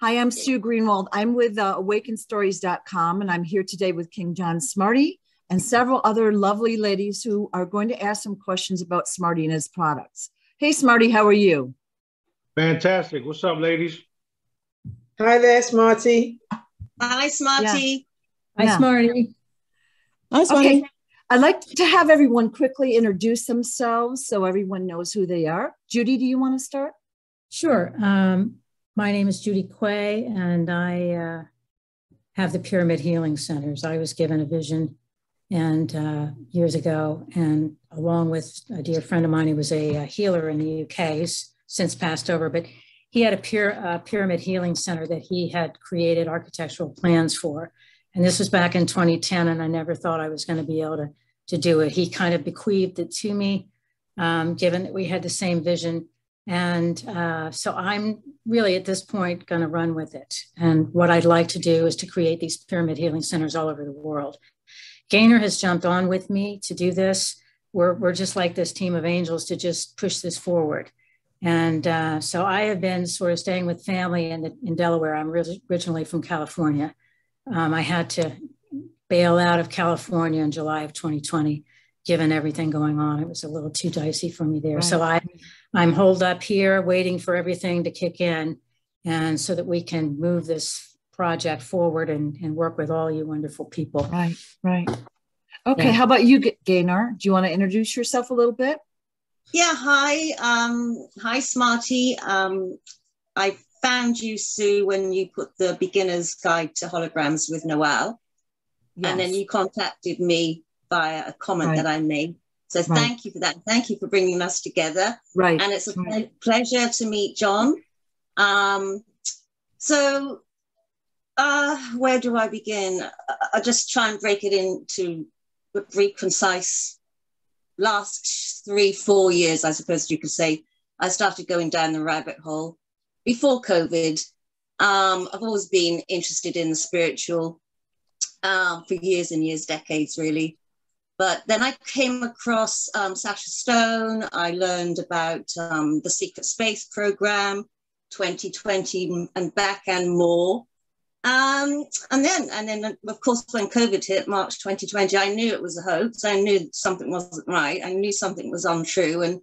Hi, I'm Sue Greenwald. I'm with uh, awakenedstories.com, and I'm here today with King John Smarty and several other lovely ladies who are going to ask some questions about Smarty and his products. Hey, Smarty, how are you? Fantastic. What's up, ladies? Hi there, Smarty. Hi, Smarty. Yeah. Hi, yeah. Smarty. Hi, Smarty. Okay. I'd like to have everyone quickly introduce themselves so everyone knows who they are. Judy, do you want to start? Sure. Um, my name is Judy Quay, and I uh, have the Pyramid Healing Centers. I was given a vision and uh, years ago, and along with a dear friend of mine who was a, a healer in the UK, he's since passed over, but he had a pyramid healing center that he had created architectural plans for. And this was back in 2010, and I never thought I was going to be able to, to do it. He kind of bequeathed it to me, um, given that we had the same vision. And uh, so I'm really at this point going to run with it. And what I'd like to do is to create these pyramid healing centers all over the world. Gaynor has jumped on with me to do this. We're, we're just like this team of angels to just push this forward. And uh, so I have been sort of staying with family in, the, in Delaware. I'm originally from California. Um, I had to bail out of California in July of 2020, given everything going on. It was a little too dicey for me there. Right. So I, I'm holed up here waiting for everything to kick in and so that we can move this project forward and, and work with all you wonderful people. Right, right. Okay, yeah. how about you, Gaynor? Do you want to introduce yourself a little bit? Yeah, hi. Um, hi, Smarty. Um, I found you, Sue, when you put the beginner's guide to holograms with Noel. Yes. And then you contacted me via a comment right. that I made. So right. thank you for that. Thank you for bringing us together. Right. And it's a right. pleasure to meet John. Um, so uh, where do I begin? I'll just try and break it into very concise last three, four years, I suppose you could say, I started going down the rabbit hole before COVID. Um, I've always been interested in the spiritual um, for years and years, decades, really. But then I came across um, Sacha Stone. I learned about um, the Secret Space Program, 2020 and back and more. Um, and then, and then, of course, when COVID hit March 2020, I knew it was a hoax. I knew something wasn't right. I knew something was untrue. And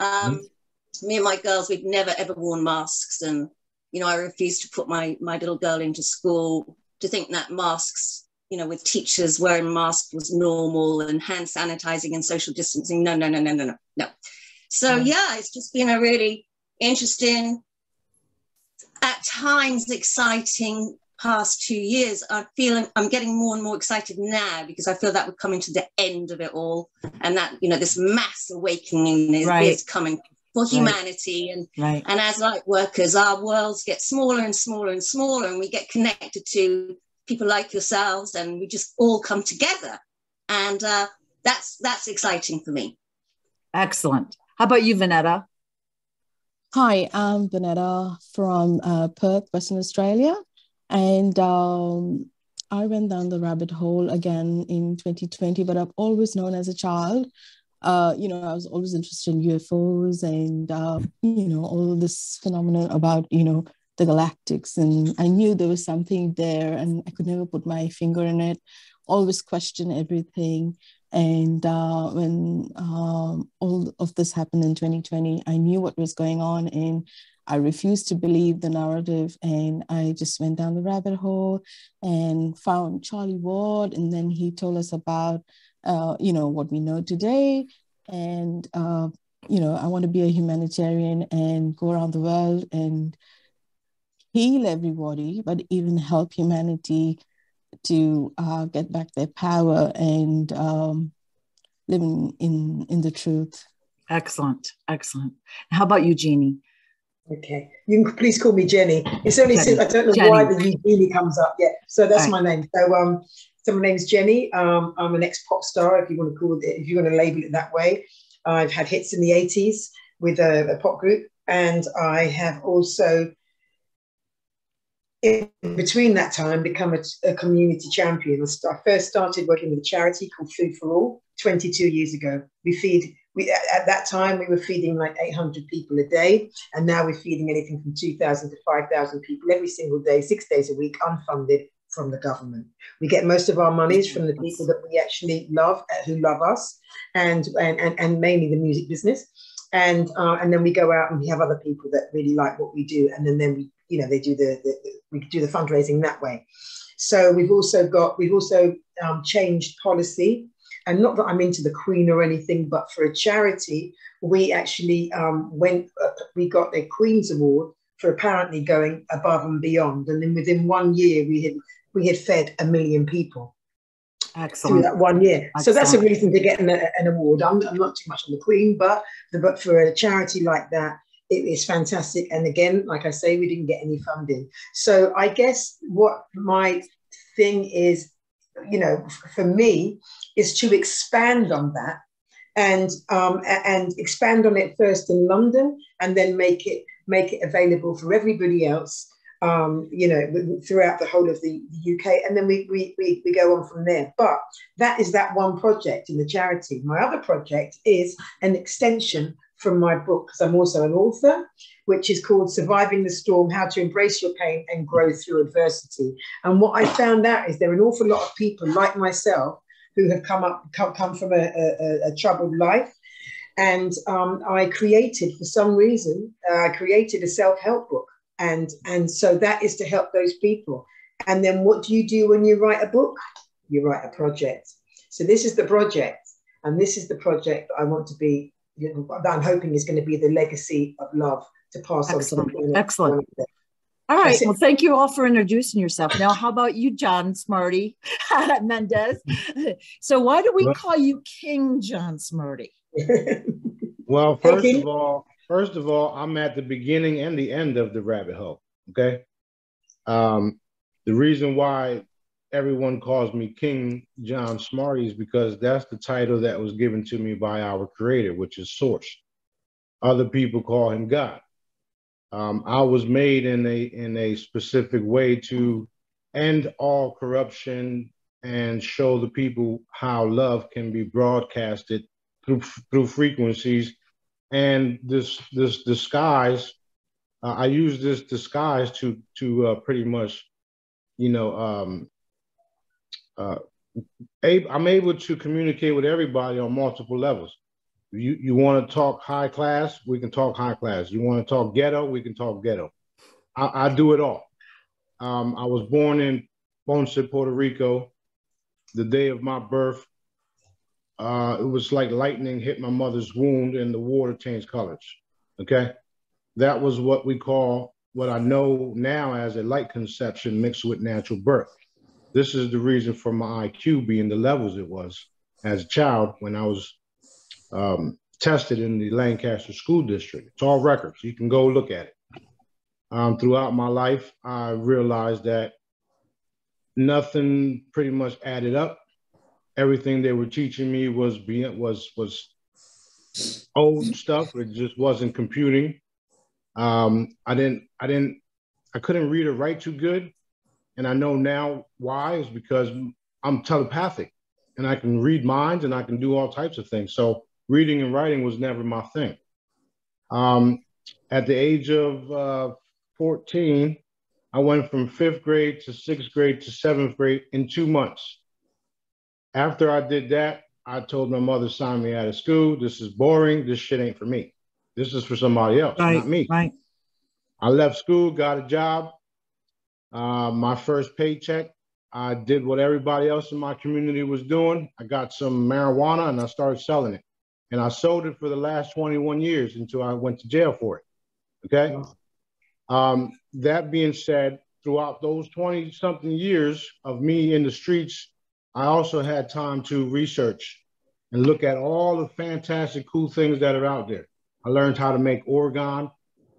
um, mm-hmm. me and my girls, we'd never ever worn masks, and you know, I refused to put my my little girl into school to think that masks, you know, with teachers wearing masks was normal and hand sanitizing and social distancing. No, no, no, no, no, no, no. So mm-hmm. yeah, it's just been a really interesting, at times exciting past two years, I'm feeling I'm getting more and more excited now because I feel that we're coming to the end of it all, and that you know this mass awakening is, right. is coming for humanity, right. and right. and as light workers, our worlds get smaller and smaller and smaller, and we get connected to people like yourselves, and we just all come together, and uh, that's that's exciting for me. Excellent. How about you, Vanetta? Hi, I'm Vanetta from uh, Perth, Western Australia. And um, I went down the rabbit hole again in 2020, but I've always known as a child, uh, you know, I was always interested in UFOs and, uh, you know, all this phenomenon about, you know, the galactics. And I knew there was something there and I could never put my finger on it, always question everything. And uh, when um, all of this happened in 2020, I knew what was going on. And I refused to believe the narrative and I just went down the rabbit hole and found Charlie Ward. And then he told us about, uh, you know, what we know today. And, uh, you know, I want to be a humanitarian and go around the world and heal everybody, but even help humanity to uh, get back their power and um, living in, in the truth. Excellent, excellent. How about you, Jeannie? Okay, you can please call me Jenny. It's only Jenny. I don't know Jenny. why the Eugenie comes up yet. So that's right. my name. So um, so my name's Jenny. Um, I'm an ex pop star, if you want to call it, if you want to label it that way. I've had hits in the 80s with a, a pop group, and I have also, in between that time, become a, a community champion. I first started working with a charity called Food for All 22 years ago. We feed we at that time we were feeding like 800 people a day, and now we're feeding anything from 2,000 to 5,000 people every single day, six days a week, unfunded from the government. We get most of our monies from the people that we actually love, uh, who love us, and and and, and mainly the music business. And uh, and then we go out and we have other people that really like what we do, and then then we you know they do the, the, the we do the fundraising that way. So we've also got we've also um, changed policy, and not that I'm into the Queen or anything, but for a charity, we actually um, went uh, we got a Queen's Award for apparently going above and beyond, and then within one year we had we had fed a million people. Excellent. Through that one year. Excellent. So that's a reason to get an, an award. I'm, I'm, not too much on the Queen, but, the, but for a charity like that, it is fantastic. And again, like I say, we didn't get any funding. So I guess what my thing is, you know, for me, is to expand on that and um, and expand on it first in London and then make it make it available for everybody else um, you know, throughout the whole of the, UK. And then we, we, we, we, go on from there. But that is that one project in the charity. My other project is an extension from my book, because I'm also an author, which is called Surviving the Storm How to Embrace Your Pain and Grow Through Adversity. And what I found out is there are an awful lot of people like myself who have come up come, come from a, a, a troubled life. And um, I created, for some reason, uh, I created a self help book. And and so that is to help those people. And then what do you do when you write a book? You write a project. So this is the project. And this is the project that i want to be you know, that i'm hoping is going to be the legacy of love to pass excellent. on to excellent. all right. Well thank you all for introducing yourself. Now how about you john smarty? Mendez? So why do we call you king john smarty? Well first of all First of all, I'm at the beginning and the end of the rabbit hole. Okay. Um, the reason why everyone calls me King John Smarties because that's the title that was given to me by our creator, which is Source. Other people call him God. Um, I was made in a in a specific way to end all corruption and show the people how love can be broadcasted through through frequencies and this this disguise uh, i use this disguise to to uh, pretty much you know um uh i'm able to communicate with everybody on multiple levels you you want to talk high class we can talk high class you want to talk ghetto we can talk ghetto i, I do it all um, i was born in ponce puerto rico the day of my birth uh, it was like lightning hit my mother's wound and the water changed colors. Okay. That was what we call what I know now as a light conception mixed with natural birth. This is the reason for my IQ being the levels it was as a child when I was um, tested in the Lancaster School District. It's all records. You can go look at it. Um, throughout my life, I realized that nothing pretty much added up everything they were teaching me was being was was old stuff. It just wasn't computing. Um, I didn't I didn't I couldn't read or write too good, and I know now why is because I'm telepathic, and I can read minds and I can do all types of things. So reading and writing was never my thing. Um, at the age of uh, 14, I went from fifth grade to sixth grade to seventh grade in two months. After I did that, I told my mother, sign me out of school. This is boring. This shit ain't for me. This is for somebody else, right, not me. Right. I left school, got a job. Uh, my first paycheck, I did what everybody else in my community was doing. I got some marijuana and I started selling it. And I sold it for the last 21 years until I went to jail for it. Okay. Um, that being said, throughout those 20 something years of me in the streets I also had time to research and look at all the fantastic, cool things that are out there. I learned how to make orgone.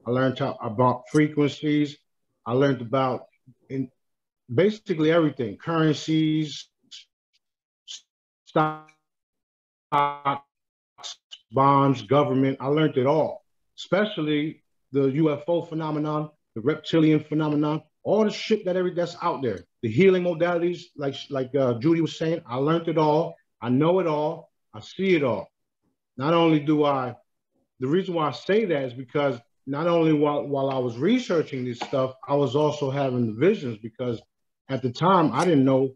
I learned how, about frequencies. I learned about basically everything, currencies, stocks, bonds, government. I learned it all, especially the UFO phenomenon, the reptilian phenomenon, all the shit that every that's out there. The healing modalities, like like uh, Judy was saying, I learned it all. I know it all. I see it all. not only do I, the reason why I say that is because not only while, while I was researching this stuff, I was also having the visions because at the time I didn't know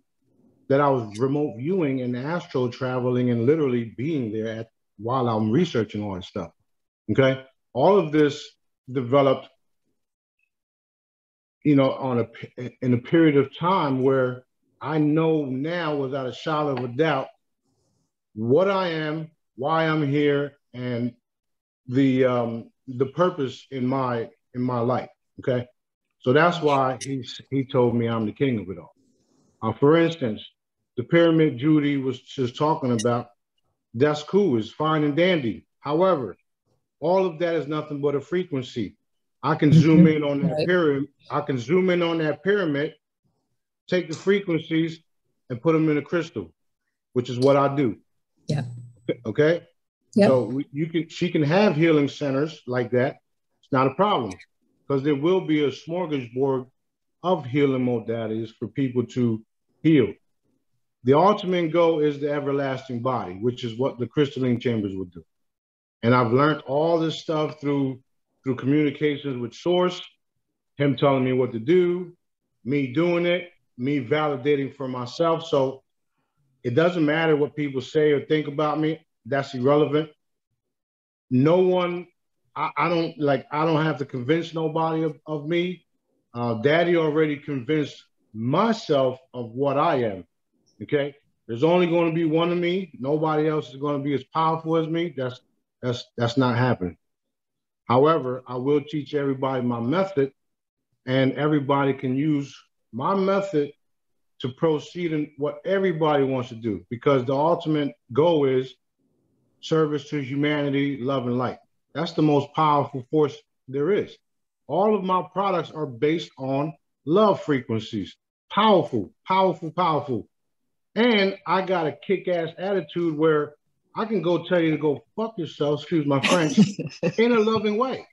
that I was remote viewing and astral traveling and literally being there at, while I'm researching all this stuff. Okay. All of this developed, you know, on a in a period of time where I know now without a shadow of a doubt what I am, why I'm here, and the um, the purpose in my in my life. Okay, so that's why he he told me I'm the king of it all. Uh, for instance, the pyramid Judy was just talking about. That's cool. It's fine and dandy. However, all of that is nothing but a frequency. I can zoom in on that pyramid. I can zoom in on that pyramid, take the frequencies, and put them in a crystal, which is what I do. Yeah. Okay. Yep. So you can she can have healing centers like that. It's not a problem because there will be a smorgasbord of healing modalities for people to heal. The ultimate goal is the everlasting body, which is what the crystalline chambers would do. And I've learned all this stuff through through communications with source, him telling me what to do, me doing it, me validating for myself. So it doesn't matter what people say or think about me. That's irrelevant. No one, I, I don't like, I don't have to convince nobody of, of me. Uh, Daddy already convinced myself of what I am. Okay. There's only going to be one of me. Nobody else is going to be as powerful as me. That's that's that's not happening. However, I will teach everybody my method, and everybody can use my method to proceed in what everybody wants to do because the ultimate goal is service to humanity, love, and light. That's the most powerful force there is. All of my products are based on love frequencies. Powerful, powerful, powerful. And I got a kick ass attitude where I can go tell you to go fuck yourself, excuse my French, in a loving way.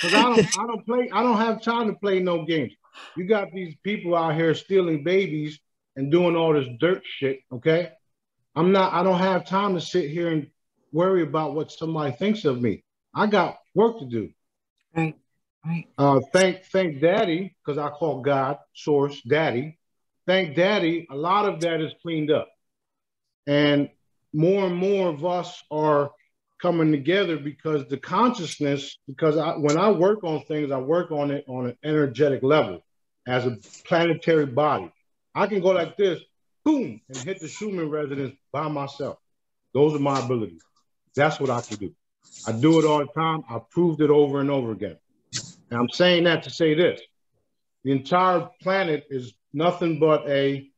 Because I don't I don't play, I don't have time to play no games. You got these people out here stealing babies and doing all this dirt shit, okay? I'm not, I don't have time to sit here and worry about what somebody thinks of me. I got work to do. Right. Right. Uh, thank thank daddy, because I call God source daddy. Thank daddy, a lot of that is cleaned up. And more and more of us are coming together because the consciousness, because I, when I work on things, I work on it on an energetic level as a planetary body. I can go like this, boom, and hit the Schumann resonance by myself. Those are my abilities. That's what I can do. I do it all the time. I proved it over and over again. And I'm saying that to say this the entire planet is nothing but a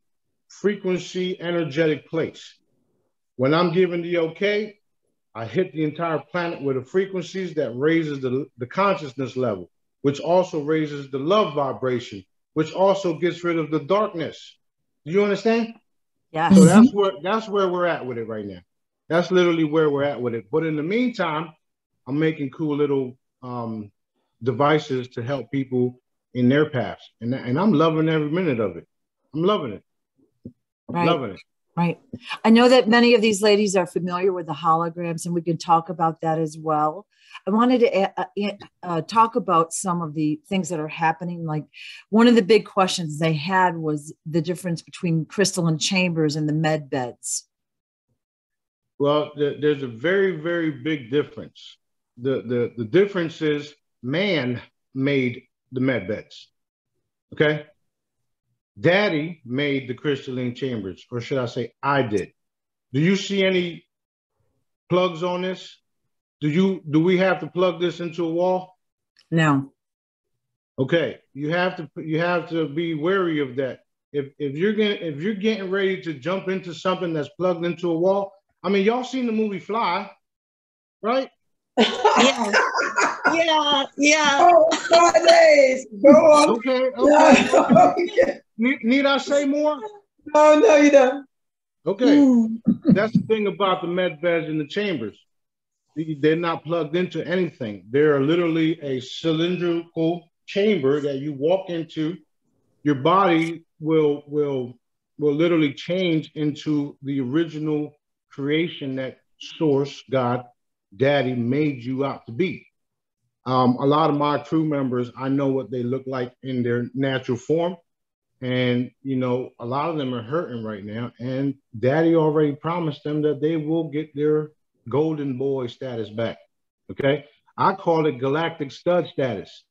frequency energetic place. When I'm given the okay, I hit the entire planet with the frequencies that raises the, the consciousness level, which also raises the love vibration, which also gets rid of the darkness. Do you understand? Yeah. So mm-hmm. that's where that's where we're at with it right now. That's literally where we're at with it. But in the meantime, I'm making cool little um, devices to help people in their paths, and and I'm loving every minute of it. I'm loving it. Right. Loving it. Right. I know that many of these ladies are familiar with the holograms, and we can talk about that as well. I wanted to uh, uh, talk about some of the things that are happening. Like one of the big questions they had was the difference between crystalline chambers and the med beds. Well, there's a very, very big difference. The, the, the difference is man made the med beds. Okay. Daddy made the crystalline chambers, or should I say, I did. Do you see any plugs on this? Do you do we have to plug this into a wall? No. Okay, you have to you have to be wary of that. If if you're getting if you're getting ready to jump into something that's plugged into a wall, I mean, y'all seen the movie Fly, right? yeah, yeah, yeah. Oh, Fridays. Go on. Okay, okay. need, need I say more? No, no, you don't. Okay, mm. that's the thing about the med beds in the chambers they're not plugged into anything. They're literally a cylindrical chamber that you walk into. Your body will will will literally change into the original creation that source, God, Daddy made you out to be. Um, a lot of my crew members, I know what they look like in their natural form. And, you know, a lot of them are hurting right now. And daddy already promised them that they will get their golden boy status back. Okay. I call it galactic stud status.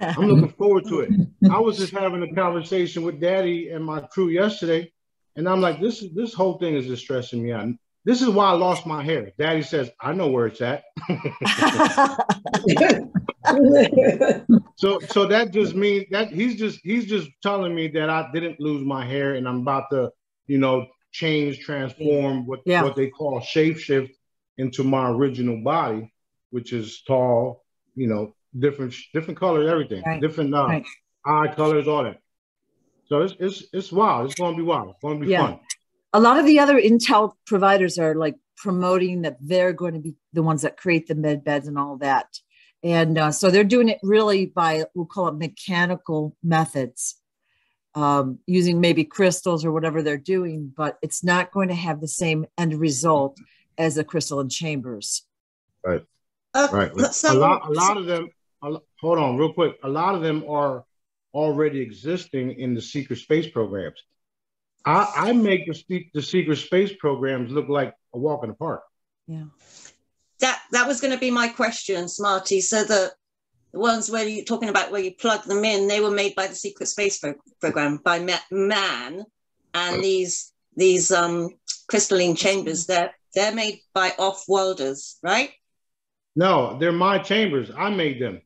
I'm looking forward to it. I was just having a conversation with daddy and my crew yesterday. And I'm like, this is this whole thing is just stressing me out. This is why I lost my hair. Daddy says, I know where it's at. so so that just means that he's just he's just telling me that I didn't lose my hair and I'm about to, you know, change, transform what yeah. what they call shapeshift into my original body, which is tall, you know, different different colors, everything, right. different uh, right. eye colors, all that. So it's it's it's wild. It's gonna be wild. It's gonna be yeah. fun a lot of the other Intel providers are like promoting that they're going to be the ones that create the med beds and all that. And uh, so they're doing it really by, we'll call it mechanical methods, um, using maybe crystals or whatever they're doing, but it's not going to have the same end result as the crystalline chambers. Right. Uh, right. So, a, lot, a lot of them, hold on real quick. A lot of them are already existing in the secret space programs. I, I make the, the secret space programs look like a walk in the park. Yeah. That that was going to be my question, Smarty. So the the ones where you're talking about where you plug them in, they were made by the secret space pro- program by man, and these these um crystalline chambers they're they're made by off-worlders, right? No, they're my chambers. I made them.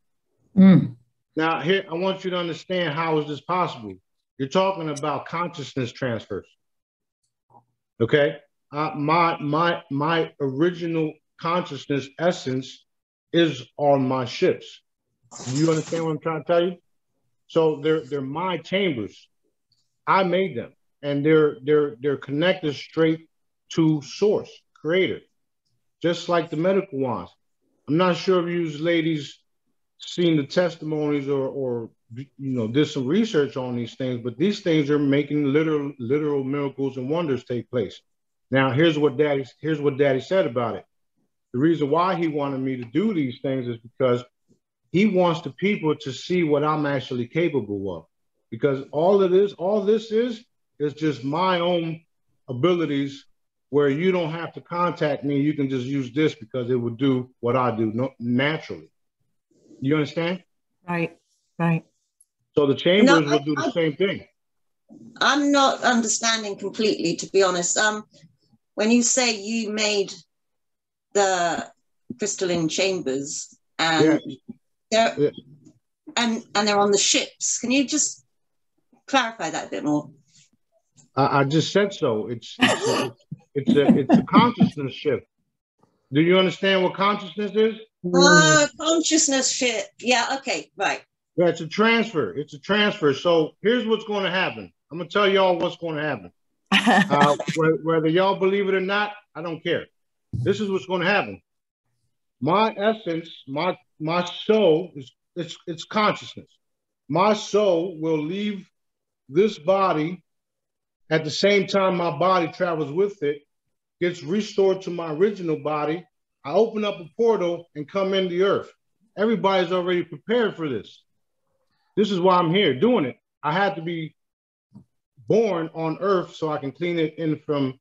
Mm. Now here, I want you to understand how is this possible. You're talking about consciousness transfers. Okay, uh, my my my original consciousness essence is on my ships. You understand what I'm trying to tell you? So they're they're my chambers. I made them, and they're they're they're connected straight to source, creator, just like the medical ones. I'm not sure if you ladies seen the testimonies or or you know did some research on these things but these things are making literal literal miracles and wonders take place. Now here's what daddy here's what daddy said about it. The reason why he wanted me to do these things is because he wants the people to see what i'm actually capable of. Because all it is all this is is just my own abilities where you don't have to contact me. You can just use this because it will do what i do naturally. You understand? Right right so the chambers no, will do the I, same thing. I'm not understanding completely, to be honest. Um, when you say you made the crystalline chambers and yeah. they're yeah. and and they're on the ships, can you just clarify that a bit more? I, I just said so. It's it's a, it's a, it's a consciousness shift. Do you understand what consciousness is? Uh, consciousness shift. Yeah. Okay. Right. Yeah, it's a transfer. It's a transfer. So here's what's going to happen. I'm going to tell y'all what's going to happen. uh, whether y'all believe it or not, I don't care. This is what's going to happen. My essence, my my soul is it's it's consciousness. My soul will leave this body at the same time my body travels with it, gets restored to my original body. I open up a portal and come in the earth. Everybody's already prepared for this. This is why I'm here doing it. I had to be born on earth so I can clean it in from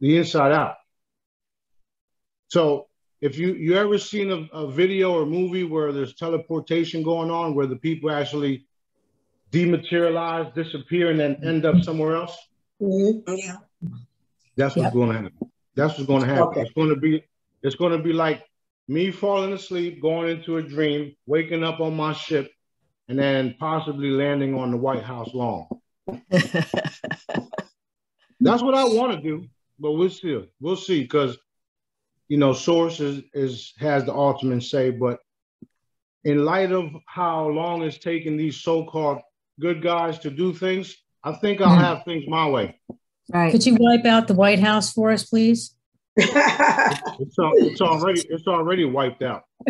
the inside out. So if you you ever seen a, a video or movie where there's teleportation going on where the people actually dematerialize, disappear, and then end up somewhere else? Mm-hmm. Yeah. That's what's going to happen. That's what's going to happen. Okay. It's going to be it's going to be like me falling asleep, going into a dream, waking up on my ship, and then possibly landing on the White House lawn. That's what I want to do, but we'll see. We'll see because you know, source is, is has the ultimate say, but in light of how long it's taken these so-called good guys to do things, I think I'll have things my way. Right. Could you wipe out the White House for us, please? it's, it's already it's already wiped out.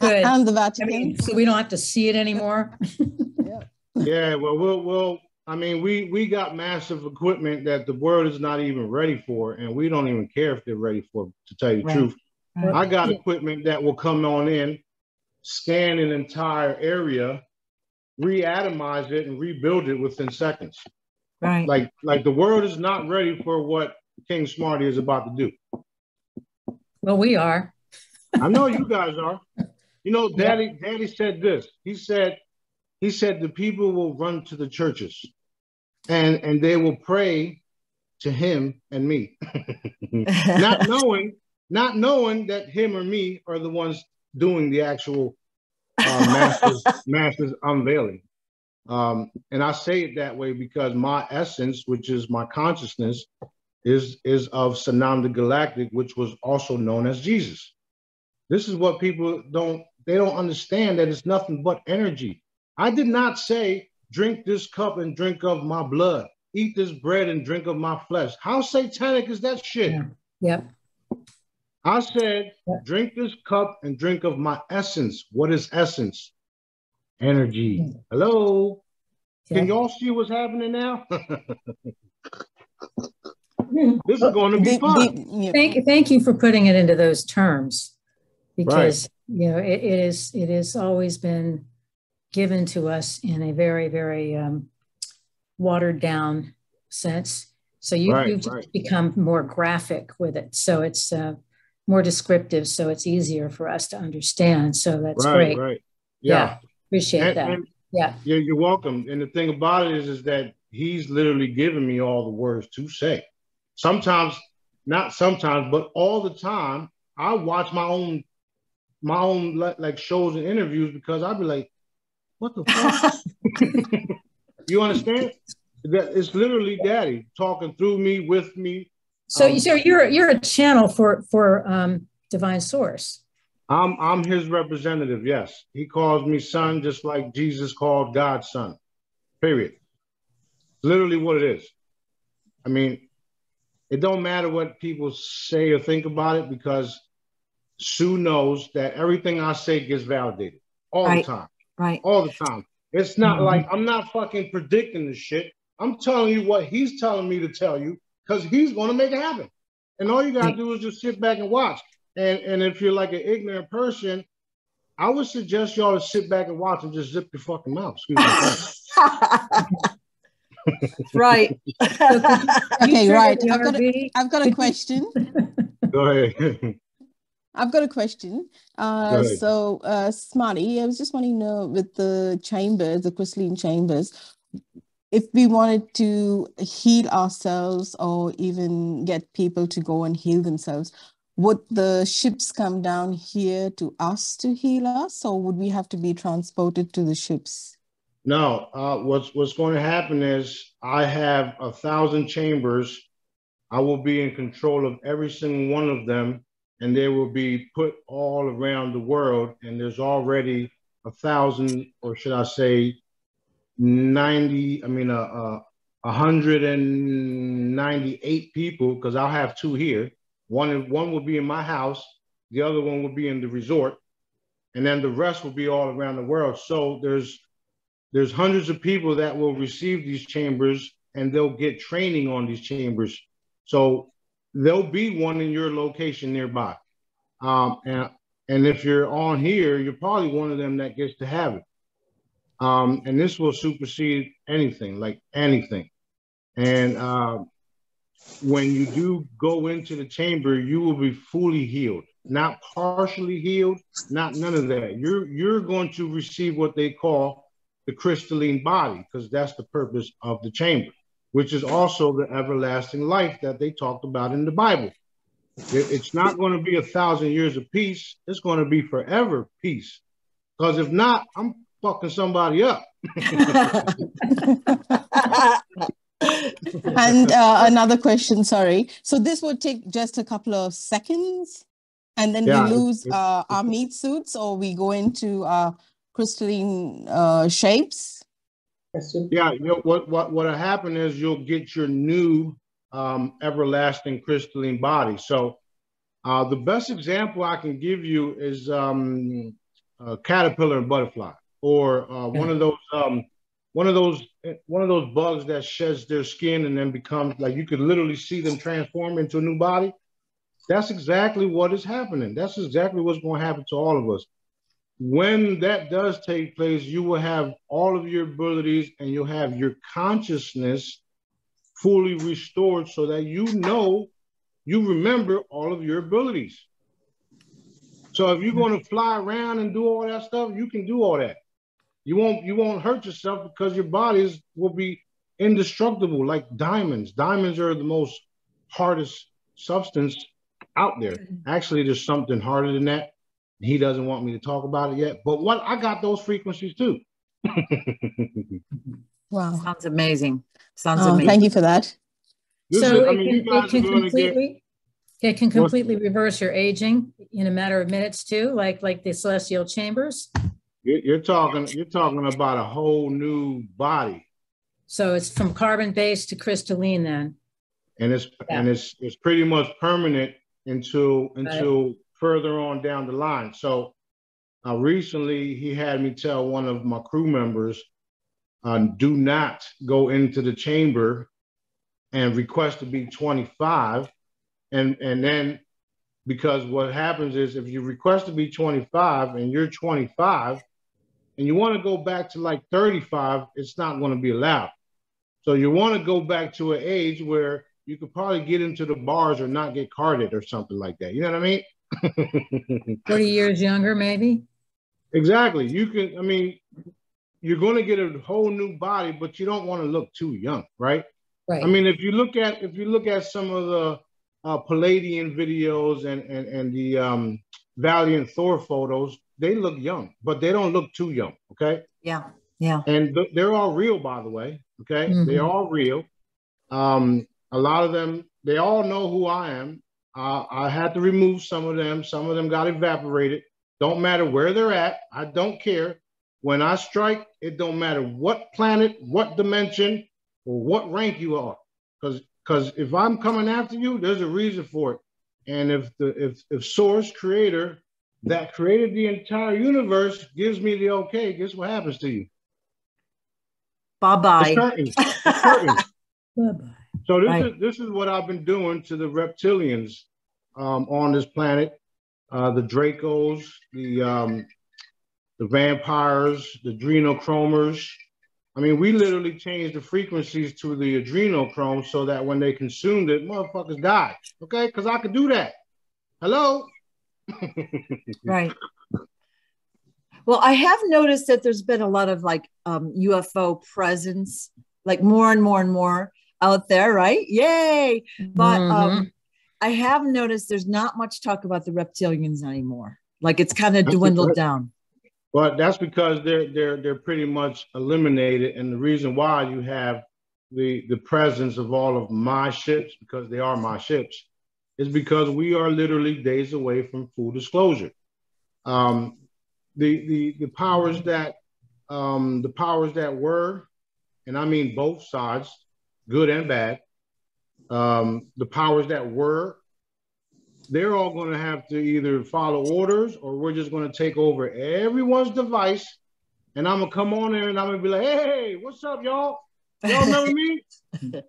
Good. And the Vatican. I mean, so we don't have to see it anymore. yeah. yeah. Well, we'll we'll I mean, we we got massive equipment that the world is not even ready for, and we don't even care if they're ready for. To tell you the right. truth, right. I got equipment that will come on in, scan an entire area, reatomize it, and rebuild it within seconds. Right. Like like the world is not ready for what King Smarty is about to do. Well, we are. I know you guys are. You know, Daddy, yeah. Daddy said this. He said, he said the people will run to the churches and and they will pray to him and me not knowing not knowing that him or me are the ones doing the actual uh, masters masters unveiling um, and i say it that way because my essence which is my consciousness is is of sananda galactic which was also known as jesus this is what people don't they don't understand that it's nothing but energy i did not say drink this cup and drink of my blood, eat this bread and drink of my flesh. How satanic is that shit? Yeah. Yep. I said, yep. drink this cup and drink of my essence. What is essence? Energy. Yeah. Hello? Can y'all see what's happening now? this is going to be fun. Thank, thank you for putting it into those terms because right. You know it, it is it has always been given to us in a very, very um, watered down sense. So you, right, you've right. become more graphic with it. So it's uh, more descriptive. So it's easier for us to understand. So that's right, great. Right. Yeah. yeah. Appreciate and, that. And yeah. Yeah. You're welcome. And the thing about it is, is that he's literally giving me all the words to say. Sometimes, not sometimes, but all the time, I watch my own, my own like shows and interviews because I'd be like, what the fuck? you understand? That it's literally daddy talking through me, with me. So, um, so you're you're a channel for for um, divine source. I'm I'm his representative. Yes, he calls me son, just like Jesus called God son. Period. Literally, what it is. I mean, it don't matter what people say or think about it because Sue knows that everything I say gets validated all right. the time. Right. All the time. It's not mm-hmm. like I'm not fucking predicting the shit. I'm telling you what he's telling me to tell you because he's going to make it happen. And all you got to do is just sit back and watch. And, and if you're like an ignorant person, I would suggest y'all to sit back and watch and just zip your fucking mouth. right. okay, right. I've got, a, I've got a question. Go ahead. I've got a question. Uh, so, uh, Smarty, I was just wanting to know with the chambers, the crystalline chambers, if we wanted to heal ourselves or even get people to go and heal themselves, would the ships come down here to us to heal us, or would we have to be transported to the ships? No. Uh, what's what's going to happen is I have a thousand chambers. I will be in control of every single one of them and they will be put all around the world. And there's already a thousand, or should I say, 90, I mean, uh, uh, 198 people, because I'll have two here. One, one will be in my house, the other one will be in the resort, and then the rest will be all around the world. So there's there's hundreds of people that will receive these chambers and they'll get training on these chambers. So there'll be one in your location nearby. Um, and, and if you're on here, you're probably one of them that gets to have it. Um, and this will supersede anything, like anything. And uh, when you do go into the chamber, you will be fully healed, not partially healed, not none of that. You're you're going to receive what they call the crystalline body, because that's the purpose of the chamber which is also the everlasting life that they talked about in the Bible. It's not going to be a thousand years of peace. It's going to be forever peace. Because if not, I'm fucking somebody up. and uh, another question, sorry. So this would take just a couple of seconds, and then yeah, we lose uh, our meat suits, or we go into uh, crystalline uh, shapes question? Yeah, you know, what what what'll happen is you'll get your new um, everlasting crystalline body. So uh, the best example I can give you is um, caterpillar and butterfly, or uh, one of those um, one of those one of those bugs that sheds their skin and then becomes like you could literally see them transform into a new body. That's exactly what is happening. That's exactly what's going to happen to all of us. When that does take place, you will have all of your abilities and you'll have your consciousness fully restored so that you know you remember all of your abilities. So if you're going to fly around and do all that stuff, you can do all that. You won't you won't hurt yourself because your bodies will be indestructible like diamonds. Diamonds are the most hardest substance out there. Mm-hmm. Actually, there's something harder than that. He doesn't want me to talk about it yet, but what I got those frequencies too. wow, sounds amazing. Sounds oh, amazing. Thank you for that. This so is, I mean, it, can, it can completely get, it can completely reverse your aging in a matter of minutes too, like like the celestial chambers. You're, you're talking. You're talking about a whole new body. So it's from carbon based to crystalline then. And it's yeah. and it's it's pretty much permanent until until right. Further on down the line. So uh, recently he had me tell one of my crew members, uh, do not go into the chamber and request to be 25. And and then because what happens is if you request to be 25 and you're 25 and you want to go back to like 35, it's not going to be allowed. So you want to go back to an age where you could probably get into the bars or not get carded or something like that. You know what I mean? 40 years younger, maybe? Exactly. You can, I mean, you're going to get a whole new body, but you don't want to look too young, right? Right. I mean, if you look at if you look at some of the uh, Pleiadian videos and and and the um, Valiant Thor photos, they look young, but they don't look too young. Okay. Yeah. Yeah. And th- they're all real, by the way. Okay. Mm-hmm. They're all real. Um, a lot of them, they all know who I am. Uh, I had to remove some of them. Some of them got evaporated. Don't matter where they're at. I don't care. When I strike, it don't matter what planet, what dimension, or what rank you are. Because because if I'm coming after you, there's a reason for it. And if the if if source creator that created the entire universe gives me the okay, guess what happens to you? Bye bye. Bye bye. so this right. is this is what I've been doing to the reptilians um, on this planet, uh, the Dracos, the um, the vampires, the adrenochromers. I mean, we literally changed the frequencies to the adrenochrome so that when they consumed it, motherfuckers died. Okay, because I could do that. Hello. right. Well, I have noticed that there's been a lot of like um, UFO presence, like more and more and more out there, right? Yay! But um, mm-hmm. um, I have noticed there's not much talk about the reptilians anymore. Like it's kind of dwindled down. But that's because they're they're they're pretty much eliminated, and the reason why you have the the presence of all of my ships because they are my ships is because we are literally days away from full disclosure. Um, the, the, the powers that um, the powers that were, and I mean both sides, good and bad, um, the powers that were, they're all going to have to either follow orders or we're just going to take over everyone's device. And I'm going to come on there and I'm going to be like, hey, what's up, y'all? Y'all remember me?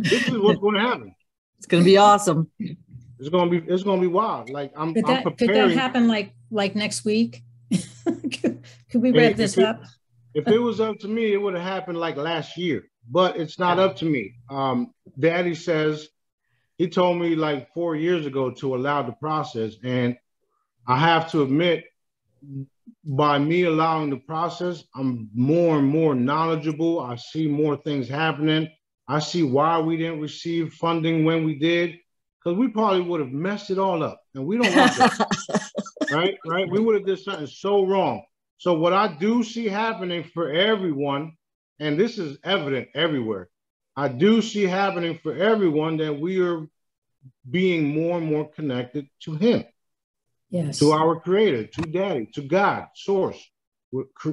this is what's going to happen. It's gonna be awesome. It's gonna be it's gonna be wild. Like I'm, could that, I'm preparing. Could that happen like like next week? could, could, we wrap this it, up? if it was up to me, it would have happened like last year. But it's not up to me. Um, Daddy says he told me like four years ago to allow the process, and I have to admit, by me allowing the process, I'm more and more knowledgeable. I see more things happening. I see why we didn't receive funding when we did, because we probably would have messed it all up, and we don't want that. right? Right? We would have did something so wrong. So what I do see happening for everyone, and this is evident everywhere, I do see happening for everyone that we are being more and more connected to Him. Yes. To our Creator, to Daddy, to God, Source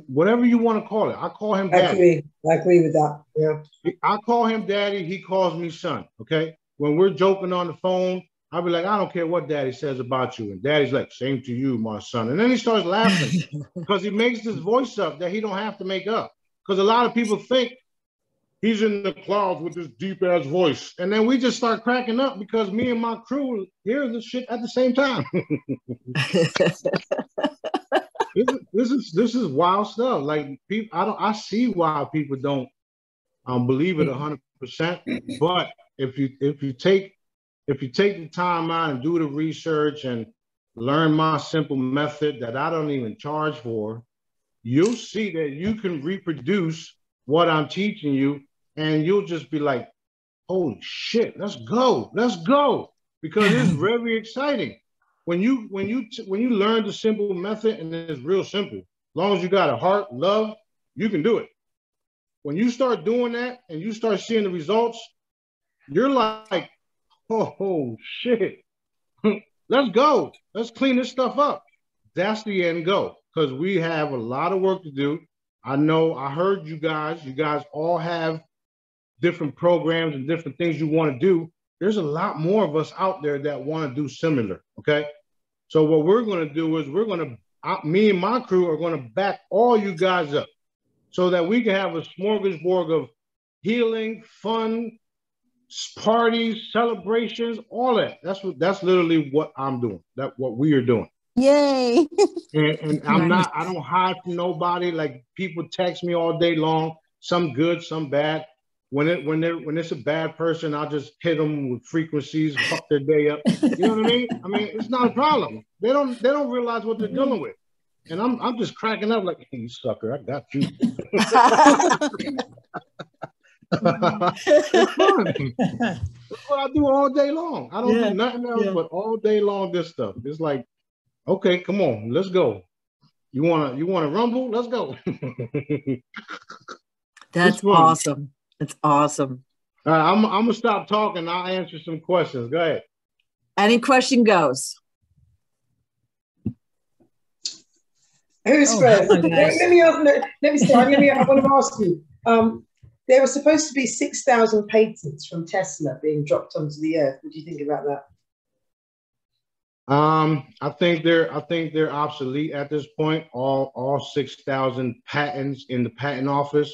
whatever you want to call it. I call him daddy. I agree. I agree with that. Yeah. I call him daddy. He calls me son. Okay. When we're joking on the phone, I'll be like, I don't care what daddy says about you. And daddy's like, same to you, my son. And then he starts laughing because he makes this voice up that he don't have to make up. Because a lot of people think he's in the clouds with this deep ass voice. And then we just start cracking up because me and my crew hear this shit at the same time. this, is, this is this is wild stuff. Like people, I don't I see why people don't um, believe it hundred percent. But if you if you take if you take the time out and do the research and learn my simple method that I don't even charge for, you'll see that you can reproduce what I'm teaching you and you'll just be like, holy shit, let's go, let's go. Because it's very exciting. When you when you when you learn the simple method and it's real simple, as long as you got a heart, love, you can do it. When you start doing that and you start seeing the results, you're like, oh shit, let's go. Let's clean this stuff up. That's the end goal because we have a lot of work to do. I know I heard you guys, you guys all have different programs and different things you want to do, there's a lot more of us out there that want to do similar. Okay. So what we're going to do is we're going to, uh, me and my crew are going to back all you guys up so that we can have a smorgasbord of healing, fun, parties, celebrations, all that. That's what that's literally what I'm doing. That what we are doing. Yay. and, and I'm not, I don't hide from nobody. Like people text me all day long, some good, some bad when it when they when it's a bad person, I'll just hit them with frequencies, fuck their day up. You know what I mean? I mean, it's not a problem. They don't they don't realize what they're mm-hmm. dealing with. And I'm I'm just cracking up like, hey, you sucker, I got you. it's fun. That's what I do all day long. I don't yeah. do nothing else yeah. but all day long this stuff. It's like, okay, come on, let's go. You wanna you wanna rumble? Let's go. That's awesome. That's awesome. All right, I'm, I'm gonna stop talking. I'll answer some questions. Go ahead. Any question goes. Who's oh, first? Let, let, me let, let me start. Let me. I want to ask you. Um, there were supposed to be six thousand patents from Tesla being dropped onto the earth. What do you think about that? Um, I think they're I think they're obsolete at this point. All all six thousand patents in the patent office.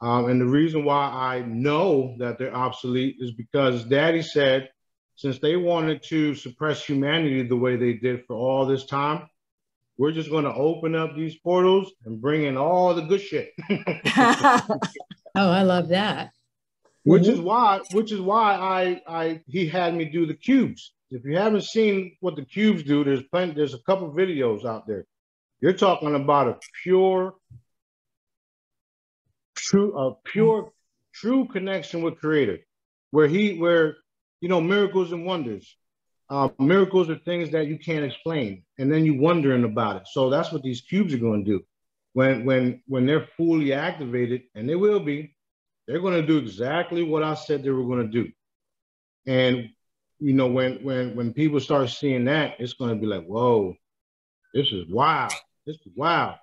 Um, and the reason why I know that they're obsolete is because Daddy said, since they wanted to suppress humanity the way they did for all this time, we're just going to open up these portals and bring in all the good shit. oh, I love that. Which mm-hmm. is why, which is why I, I, he had me do the cubes. If you haven't seen what the cubes do, there's plenty, there's a couple videos out there. You're talking about a pure true a pure true connection with creator where he where you know miracles and wonders uh, miracles are things that you can't explain and then you wondering about it. So that's what these cubes are going to do. When when when they're fully activated and they will be they're going to do exactly what i said they were going to do. And you know when when when people start seeing that it's going to be like whoa this is wild this is wild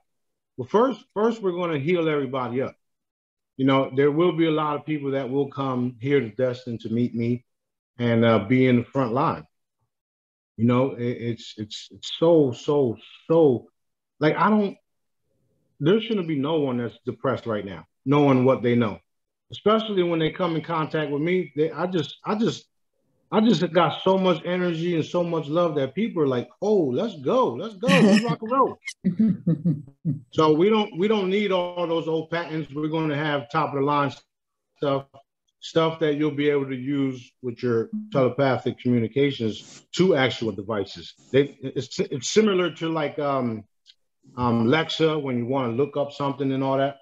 well first first we're going to heal everybody up you know, there will be a lot of people that will come here to Destin to meet me and uh, be in the front line. You know, it, it's it's it's so so so like I don't. There shouldn't be no one that's depressed right now, knowing what they know, especially when they come in contact with me. They, I just I just I just got so much energy and so much love that people are like, "Oh, let's go, let's go, let's rock and roll." so we don't we don't need all those old patents. We're going to have top of the line stuff, stuff that you'll be able to use with your telepathic communications to actual devices. They, it's it's similar to like um, um, Alexa when you want to look up something and all that.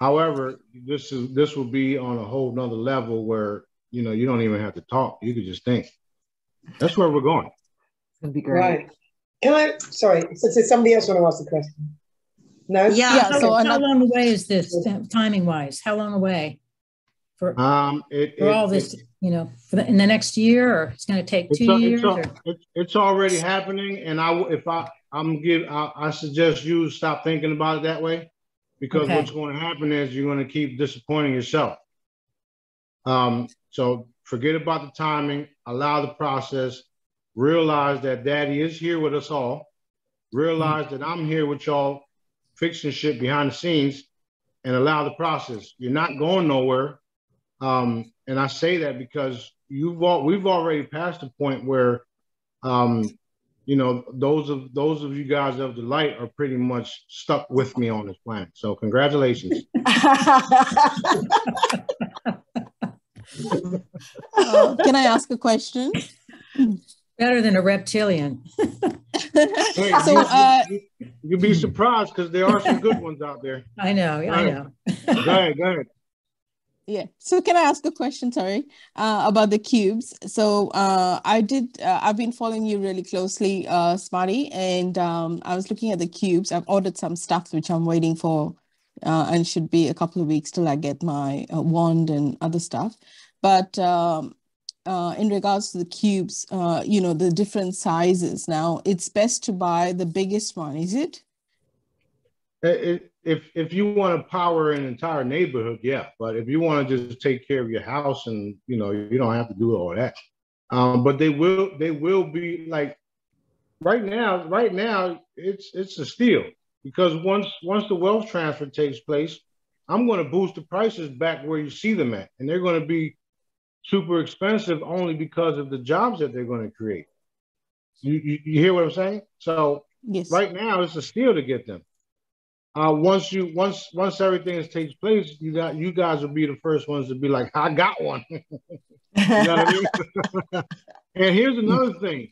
However, this is this will be on a whole nother level where you know, you don't even have to talk. You could just think. That's where we're going. It's gonna be great. Right. Can I? Sorry, since somebody else want to ask the question. No. Yeah. yeah so how, how long away is this timing wise? How long away for um it, for it, all this? It, you know, for the, in the next year, or it's going to take two a, years. It's, it's, already happening, and I if I I'm give I, I suggest you stop thinking about it that way, because okay. what's going to happen is you're going to keep disappointing yourself. Um, so forget about the timing, allow the process, realize that daddy is here with us all, realize that I'm here with y'all fixing shit behind the scenes, and allow the process. You're not going nowhere. Um, and I say that because you've all, we've already passed the point where, um, you know, those of those of you guys of the light are pretty much stuck with me on this planet. So congratulations. uh, can I ask a question? Better than a reptilian. hey, so you, uh, you, you'd be surprised because there are some good ones out there. I know, I know. go ahead, go ahead. Yeah. So can I ask a question? Sorry, uh, about the cubes. So uh, I did. Uh, I've been following you really closely, uh, Smarty, and um, I was looking at the cubes. I've ordered some stuff which I'm waiting for, uh, and should be a couple of weeks till I get my uh, wand and other stuff. But um, uh, in regards to the cubes, uh, you know, the different sizes. Now, it's best to buy the biggest one, is it? If if you want to power an entire neighborhood, yeah. But if you want to just take care of your house and you know you don't have to do all that. Um, but they will they will be like right now. Right now, it's it's a steal because once once the wealth transfer takes place, I'm going to boost the prices back where you see them at, and they're going to be super expensive only because of the jobs that they're going to create. You, you, you hear what I'm saying? So yes. right now it's a steal to get them. Uh, once you once once everything takes place, you got you guys will be the first ones to be like, I got one. I mean? and here's another thing.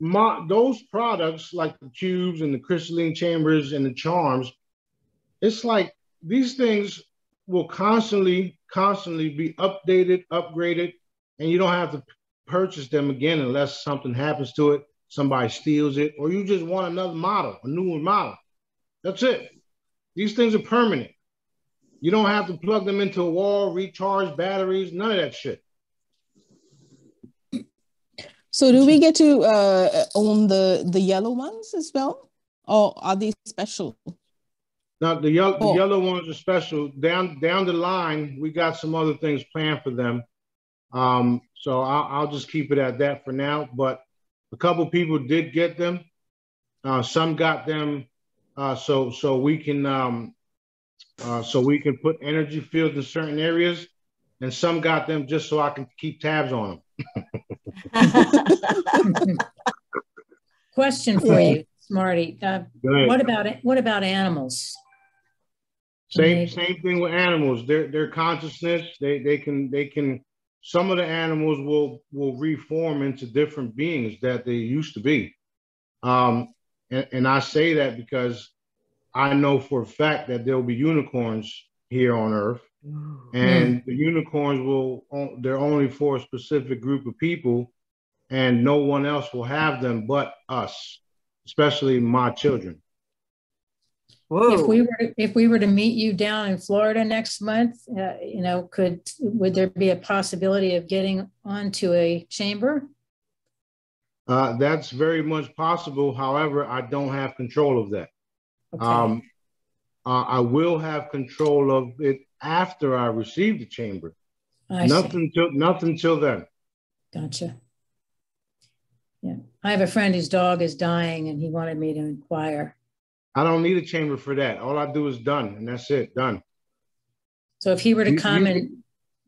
My, those products like the cubes and the crystalline chambers and the charms, it's like these things will constantly, constantly be updated, upgraded, and you don't have to purchase them again unless something happens to it, somebody steals it, or you just want another model, a new model. That's it. These things are permanent. You don't have to plug them into a wall, recharge batteries, none of that shit. So do we get to uh, own the the yellow ones as well, or are they special? Now the yellow oh. the yellow ones are special. Down down the line, we got some other things planned for them. Um, so I'll, I'll just keep it at that for now. But a couple people did get them. Uh, some got them uh, so so we can um, uh, so we can put energy fields in certain areas, and some got them just so I can keep tabs on them. Question for you, Smarty. Uh, what about what about animals? Same same thing with animals. Their their consciousness, they they can they can. Some of the animals will will reform into different beings that they used to be. Um, and, and I say that because I know for a fact that there will be unicorns here on Earth, and mm. the unicorns will they're only for a specific group of people, and no one else will have them but us, especially my children. Whoa. If we were to, if we were to meet you down in Florida next month, uh, you know, could would there be a possibility of getting onto a chamber? Uh, that's very much possible. However, I don't have control of that. Okay. Um, uh, I will have control of it after I receive the chamber. I nothing till nothing till then. Gotcha. Yeah, I have a friend whose dog is dying, and he wanted me to inquire. I don't need a chamber for that. All I do is done, and that's it. Done. So if he were to come you, and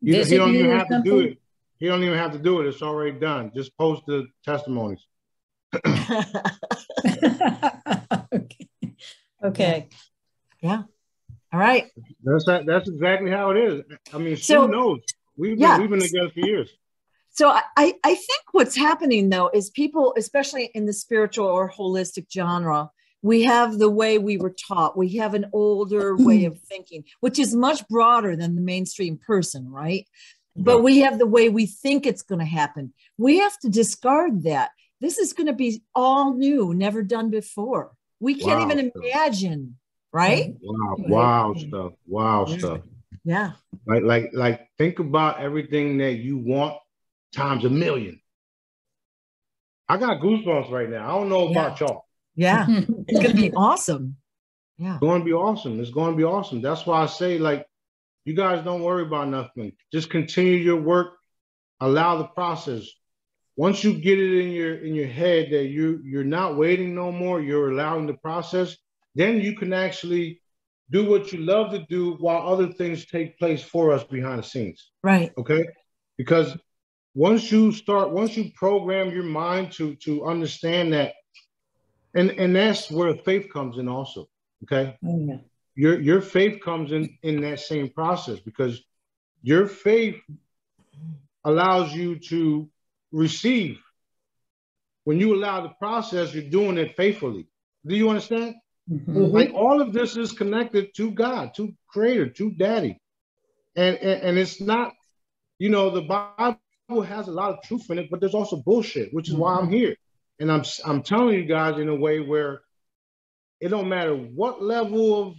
you, visit he don't even have to do it. He don't even have to do it. It's already done. Just post the testimonies. okay. Okay. Yeah. All right. That's that's exactly how it is. I mean, so, Sue knows. We've been, yeah. we've been together for years. So I, I think what's happening though is people, especially in the spiritual or holistic genre, we have the way we were taught. We have an older way hmm. of thinking, which is much broader than the mainstream person, right? But we have the way we think it's going to happen. We have to discard that. This is going to be all new, never done before. We can't wow even imagine, right? Wow, wow stuff. Wow yeah. stuff. Yeah. Like, like, like, think about everything that you want times a million. I got goosebumps right now. I don't know about yeah. y'all. Yeah, it's gonna be awesome. Yeah, it's going to be awesome. It's going to be awesome. That's why I say, like, you guys don't worry about nothing. Just continue your work. Allow the process once you get it in your in your head that you you're not waiting no more, you're allowing the process, then you can actually do what you love to do while other things take place for us behind the scenes. Right. Okay. Because once you start, once you program your mind to to understand that, and and that's where faith comes in also. Okay. Yeah. Your your faith comes in in that same process because your faith allows you to receive. When you allow the process, you're doing it faithfully. Do you understand? Mm-hmm. Like all of this is connected to God, to Creator, to Daddy, and, and and it's not, you know, the Bible has a lot of truth in it, but there's also bullshit, which is mm-hmm. why I'm here, and I'm I'm telling you guys in a way where it don't matter what level of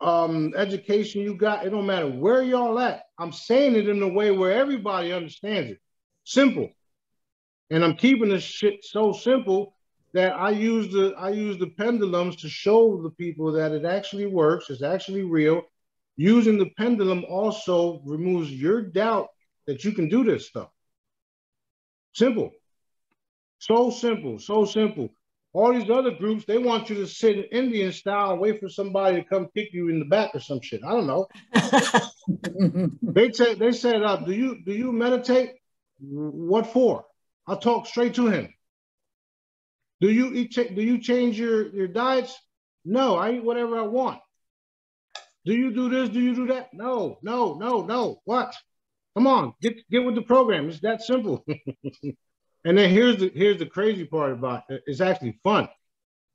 um, education you got, it don't matter where y'all at. I'm saying it in a way where everybody understands it, simple, and I'm keeping this shit so simple that I use the I use the pendulums to show the people that it actually works, it's actually real. Using the pendulum also removes your doubt that you can do this stuff. Simple. So simple, so simple. All these other groups, they want you to sit in Indian style, wait for somebody to come kick you in the back or some shit. I don't know. they said they said, uh, do you do you meditate? What for? I'll talk straight to him. Do you eat? Do you change your your diets? No, I eat whatever I want. Do you do this? Do you do that? No, no, no, no. What? Come on, get get with the program. It's that simple. and then here's the here's the crazy part about it. It's actually fun.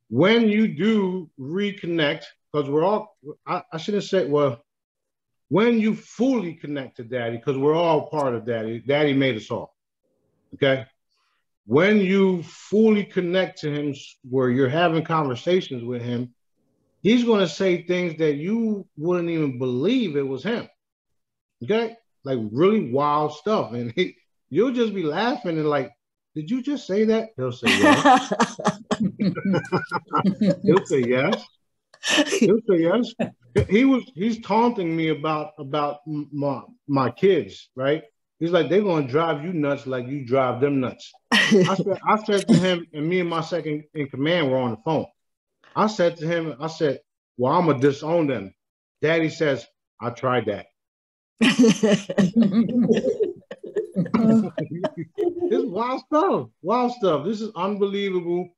When you do reconnect, because we're all I, I shouldn't say well, when you fully connect to daddy, because we're all part of daddy, daddy made us all. Okay when you fully connect to him, where you're having conversations with him, he's going to say things that you wouldn't even believe it was him. Okay, like really wild stuff, and he, you'll just be laughing and like, "Did you just say that?" He'll say yes. He'll say yes. He'll say yes. He was he's taunting me about about my my kids, right? He's like, they're gonna drive you nuts like you drive them nuts. I said, I said to him, and me and my second in command were on the phone. I said to him, I said, Well, I'm gonna disown them. Daddy says, I tried that. this wild stuff. Wild stuff. This is unbelievable,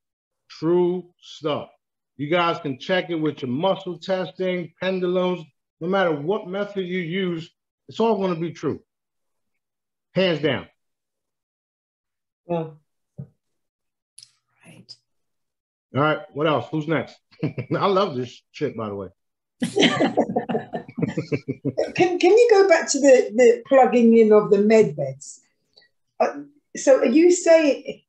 true stuff. You guys can check it with your muscle testing, pendulums, no matter what method you use, it's all going to be true hands down. Yeah. Right. All right. What else? Who's next? I love this shit, by the way. can Can you go back to the the plugging in of the med beds? Uh, so, you say,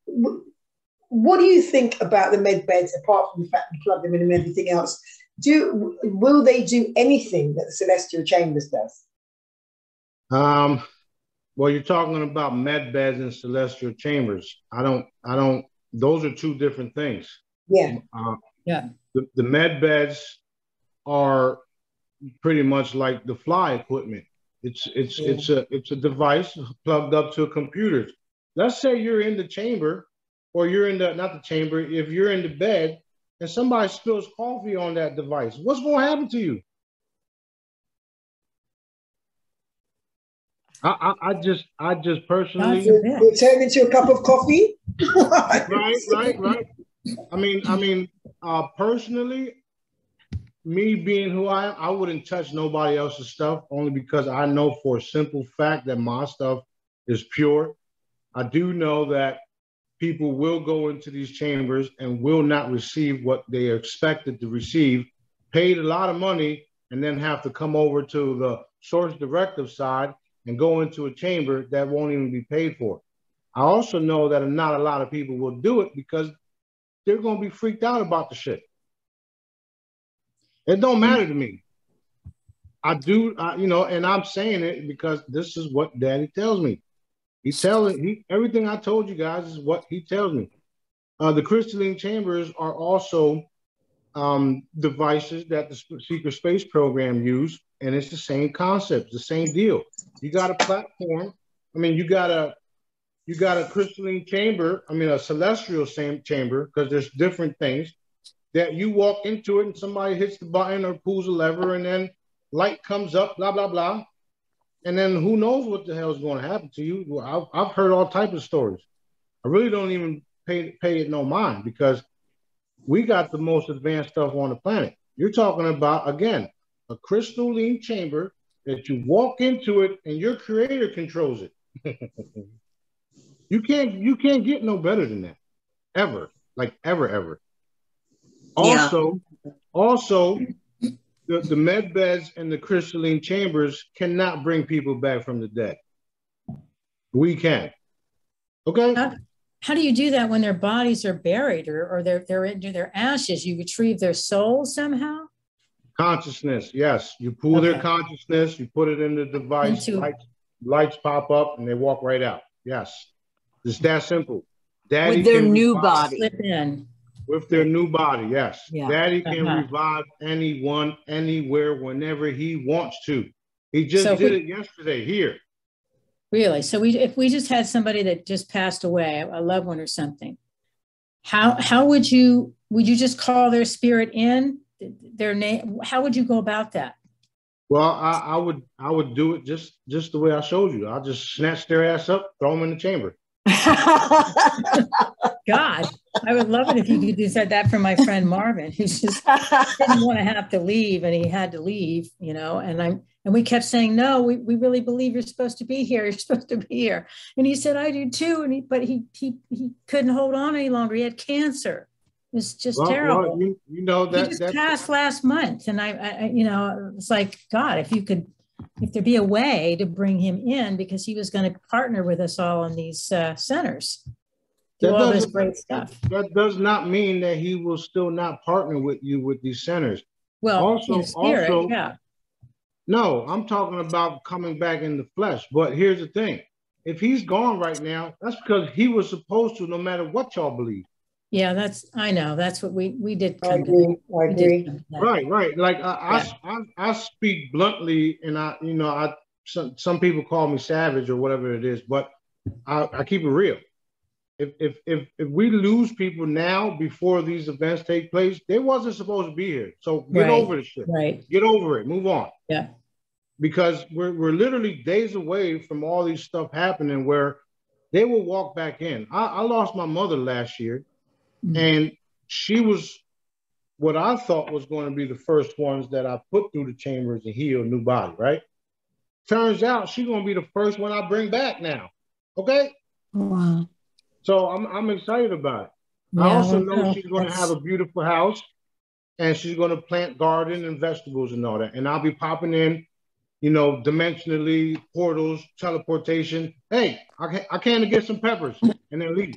What do you think about the med beds, apart from the fact you plug them in and everything else? Do will they do anything that the Celestial Chambers does? Um, well, you're talking about med beds and celestial chambers. I don't, I don't, those are two different things. Yeah. Uh, yeah. The, the med beds are pretty much like the fly equipment. It's it's yeah. it's a it's a device plugged up to a computer. Let's say you're in the chamber, or you're in the not the chamber. If you're in the bed and somebody spills coffee on that device, what's going to happen to you? I, I, I just, I just personally you turn into a cup of coffee. right, right, right. I mean, I mean, uh, personally, me being who I am, I wouldn't touch nobody else's stuff only because I know for a simple fact that my stuff is pure. I do know that people will go into these chambers and will not receive what they are expected to receive, paid a lot of money, and then have to come over to the source directive side and go into a chamber that won't even be paid for. I also know that not a lot of people will do it because they're going to be freaked out about the shit. It don't matter to me. I do, I, you know, and I'm saying it because this is what Daddy tells me. He's telling he everything I told you guys is what he tells me. Uh, the crystalline chambers are also um, devices that the secret space program use and it's the same concept, the same deal. You got a platform. I mean, you got a you got a crystalline chamber. I mean, a celestial same chamber because there's different things. That you walk into it and somebody hits the button or pulls a lever and then light comes up, blah, blah, blah. And then who knows what the hell is going to happen to you? Well, I've, I've heard all types of stories. I really don't even pay, pay it no mind because we got the most advanced stuff on the planet. You're talking about, again, a crystalline chamber that you walk into it and your creator controls it. you can't you can't get no better than that. Ever. Like ever, ever. Also, yeah. also the, the med beds and the crystalline chambers cannot bring people back from the dead. We can. Okay. How, how do you do that when their bodies are buried or, or they're they're into their ashes? You retrieve their soul somehow? Consciousness, yes. You pull okay. their consciousness, you put it in the device, Into- lights, lights pop up, and they walk right out. Yes. It's that simple. Daddy with their new body. With their new body, yes. Yeah. Daddy can uh-huh. revive anyone, anywhere, whenever he wants to. He just so did we, it yesterday here. Really? So we, if we just had somebody that just passed away, a loved one or something, how how would you would you just call their spirit in their name? How would you go about that? Well, I, I, would I would do it just just the way I showed you. I'll just snatch their ass up, throw them in the chamber. God, I would love it if you could do said that for my friend Marvin, who just didn't want to have to leave and he had to leave, you know. And I'm and we kept saying, No, we, we really believe you're supposed to be here. You're supposed to be here. And he said, I do too. And he but he he he couldn't hold on any longer. He had cancer. It was just well, terrible. Well, you, you, know that he just passed last month, and I, I, you know, it's like God, if you could, if there be a way to bring him in, because he was going to partner with us all in these uh, centers, do all this great stuff. That does not mean that he will still not partner with you with these centers. Well, also, spirit, also, yeah. No, I'm talking about coming back in the flesh. But here's the thing: if he's gone right now, that's because he was supposed to, no matter what y'all believe. Yeah, that's I know. That's what we we did. I agree. I agree. Right, right. Like I, yeah. I, I, I speak bluntly, and I, you know, I some some people call me savage or whatever it is, but I, I keep it real. If, if if if we lose people now before these events take place, they wasn't supposed to be here. So get right. over the shit. Right. Get over it. Move on. Yeah. Because we're we're literally days away from all these stuff happening where they will walk back in. I, I lost my mother last year Mm-hmm. And she was what I thought was going to be the first ones that I put through the chambers and heal a new body, right? Turns out she's going to be the first one I bring back now. Okay. Wow. So I'm, I'm excited about it. Yeah, I also know she's going to have a beautiful house and she's going to plant garden and vegetables and all that. And I'll be popping in, you know, dimensionally, portals, teleportation. Hey, I, can, I came to get some peppers and then leave.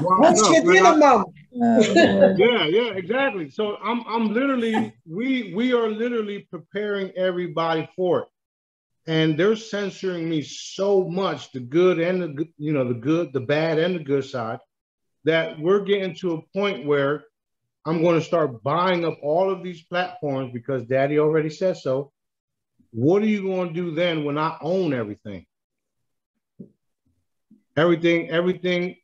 What's no, your dinner, mom? yeah, yeah, exactly. So I'm, I'm literally, we, we are literally preparing everybody for it, and they're censoring me so much, the good and the, you know, the good, the bad, and the good side, that we're getting to a point where I'm going to start buying up all of these platforms because Daddy already said so. What are you going to do then when I own everything? Everything, everything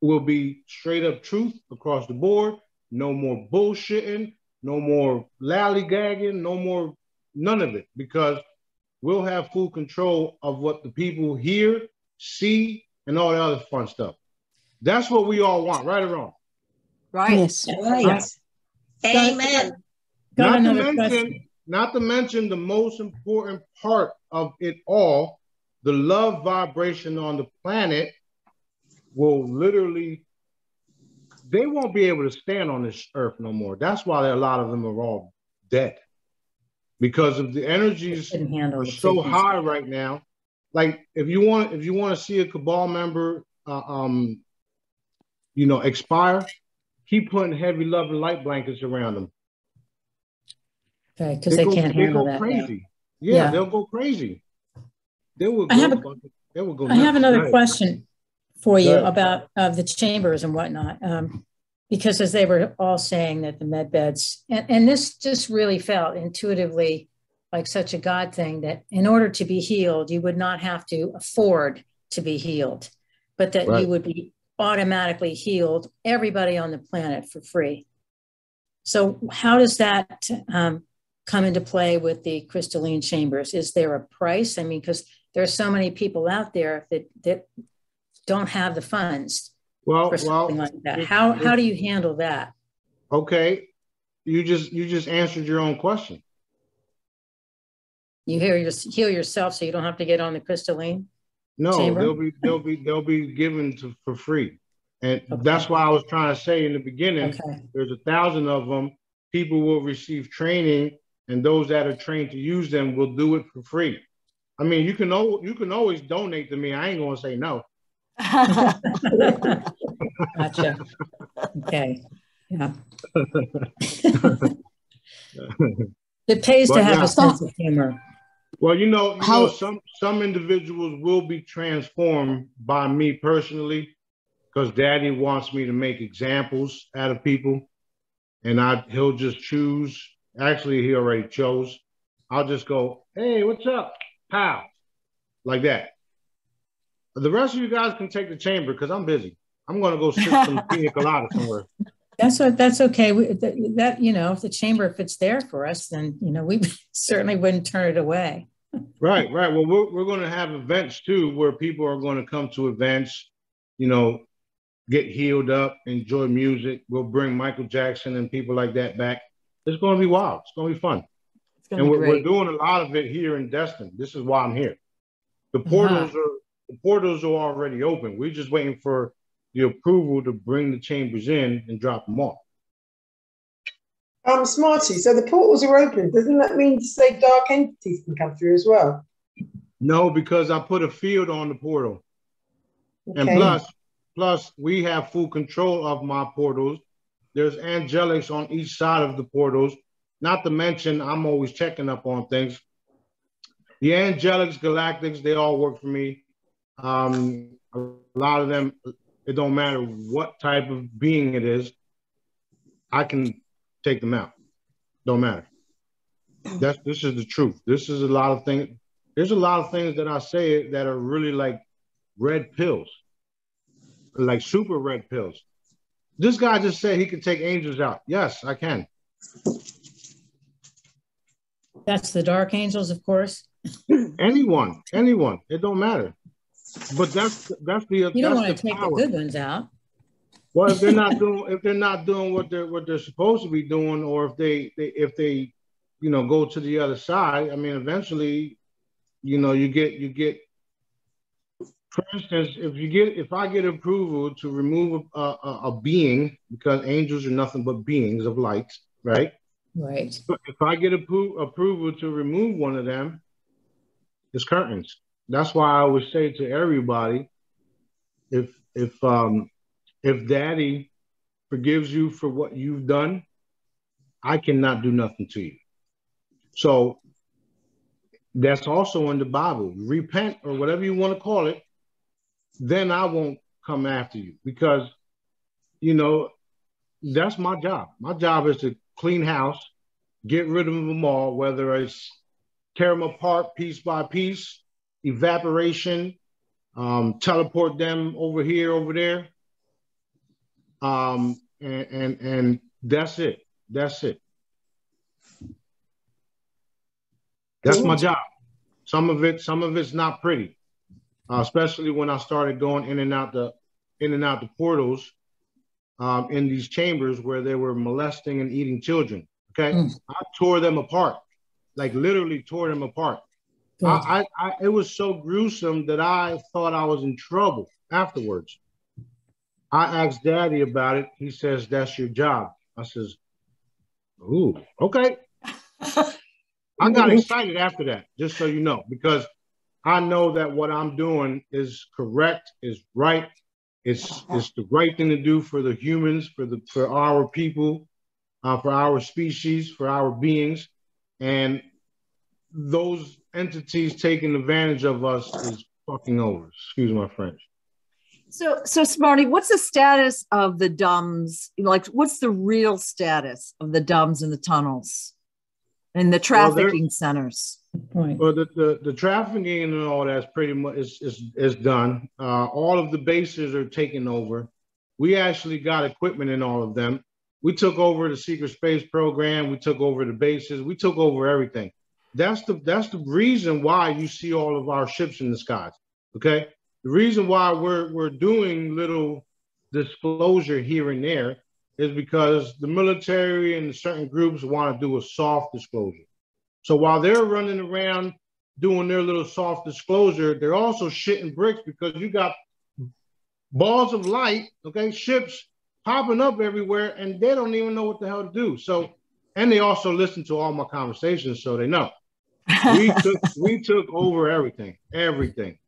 will be straight up truth across the board. No more bullshitting, no more lollygagging, no more none of it, because we'll have full control of what the people hear, see, and all the other fun stuff. That's what we all want, right or wrong? Right. Yes. Right. Amen. Not to, mention, not to mention the most important part of it all the love vibration on the planet will literally they won't be able to stand on this earth no more. That's why a lot of them are all dead because of the energies are so high right now. Like if you want, if you want to see a cabal member, uh, um, you know, expire, keep putting heavy love and light blankets around them. Okay, because they, they, can't handle they that. Crazy. Yeah, yeah, they'll go crazy. They will. I have, a, they will go I have another question for you about of the chambers and whatnot, um, because as they were all saying that the med beds, and, and this just really felt intuitively like such a God thing that in order to be healed, you would not have to afford to be healed, but that right. you would be automatically healed everybody on the planet for free. So, how does that um, come into play with the crystalline chambers? Is there a price? I mean, because there are so many people out there that that don't have the funds well, for something well, like that. How how do you handle that? Okay, you just you just answered your own question. You heal, your, heal yourself, so you don't have to get on the crystalline. No, chamber? they'll be they'll be they'll be given to for free, and Okay. that's why I was trying to say in the beginning. Okay. There's a thousand of them. People will receive training, and those that are trained to use them will do it for free. I mean, you can al- you can always donate to me. I ain't gonna say no. Gotcha. Okay. Yeah. it pays But to have yeah. a sense of humor. Well, you know, you How- know, some some individuals will be transformed by me personally, because Daddy wants me to make examples out of people, and I he'll just choose. Actually, he already chose. I'll just go, "Hey, what's up, pal?" Like that. The rest of you guys can take the chamber because I'm busy. I'm gonna go sip some pina colada somewhere. That's what. That's okay. We, that, that you know, if the chamber, if it's there for us, then you know we certainly wouldn't turn it away. Right, right. Well, we're, we're going to have events too where people are going to come to events, you know, get healed up, enjoy music. We'll bring Michael Jackson and people like that back. It's going to be wild. It's going to be fun. And be we're, we're doing a lot of it here in Destin. This is why I'm here. The portals uh-huh. are the portals are already open. We're just waiting for the approval to bring the chambers in and drop them off. Um, Smarty, so the portals are open. Doesn't that mean to say dark entities can come through as well? No, because I put a field on the portal. And plus, plus we have full control of my portals. There's angelics on each side of the portals. Not to mention, I'm always checking up on things. The angelics, galactics, they all work for me. Um, a lot of them, it don't matter what type of being it is, I can take them out. Don't matter. That's this is the truth. This is a lot of things. There's a lot of things that I say that are really like red pills, like super red pills. This guy just said he can take angels out. Yes, I can. That's the dark angels, of course. Anyone, anyone, it don't matter. But that's that's the You don't want to take power. the good ones out. Well, if they're not doing if they're not doing what they're what they're supposed to be doing, or if they, they if they you know go to the other side, I mean, eventually, you know, you get you get. For instance, if you get if I get approval to remove a, a, a being because angels are nothing but beings of light, right? Right. But if I get appro- approval to remove one of them, it's curtains. That's why I always say to everybody, if if um if daddy forgives you for what you've done, I cannot do nothing to you. So that's also in the Bible. Repent or whatever you want to call it, then I won't come after you because you know that's my job. My job is to clean house, get rid of them all, whether it's tear them apart piece by piece, evaporation, um, teleport them over here, over there. Um, and, and and that's it. That's it. That's my job. Some of it, some of it's not pretty, uh, especially when I started going in and out the in and out the portals um, in these chambers where they were molesting and eating children. Okay, Mm. I tore them apart, like literally tore them apart. I, I, I, it was so gruesome that I thought I was in trouble afterwards. I asked Daddy about it. He says that's your job. I says, "Ooh, okay." I got excited after that, just so you know, because I know that what I'm doing is correct, is right. It's it's the right thing to do for the humans, for the for our people, uh, for our species, for our beings, and those entities taking advantage of us is fucking over. Excuse my French. So, so Smarty, what's the status of the dumbs? Like, what's the real status of the dumbs in the tunnels and the Well, trafficking centers? point. Well, the, the, the trafficking and all that's pretty much is, is, is done. Uh, all of the bases are taken over. We actually got equipment in all of them. We took over the secret space program. We took over the bases. We took over everything. That's the that's the reason why you see all of our ships in the skies. Okay, the reason why we're we're doing little disclosure here and there is because the military and certain groups want to do a soft disclosure. So while they're running around doing their little soft disclosure, they're also shitting bricks because you got balls of light, okay, ships popping up everywhere, and they don't even know what the hell to do. So, and they also listen to all my conversations, so they know. We took we took over everything, everything,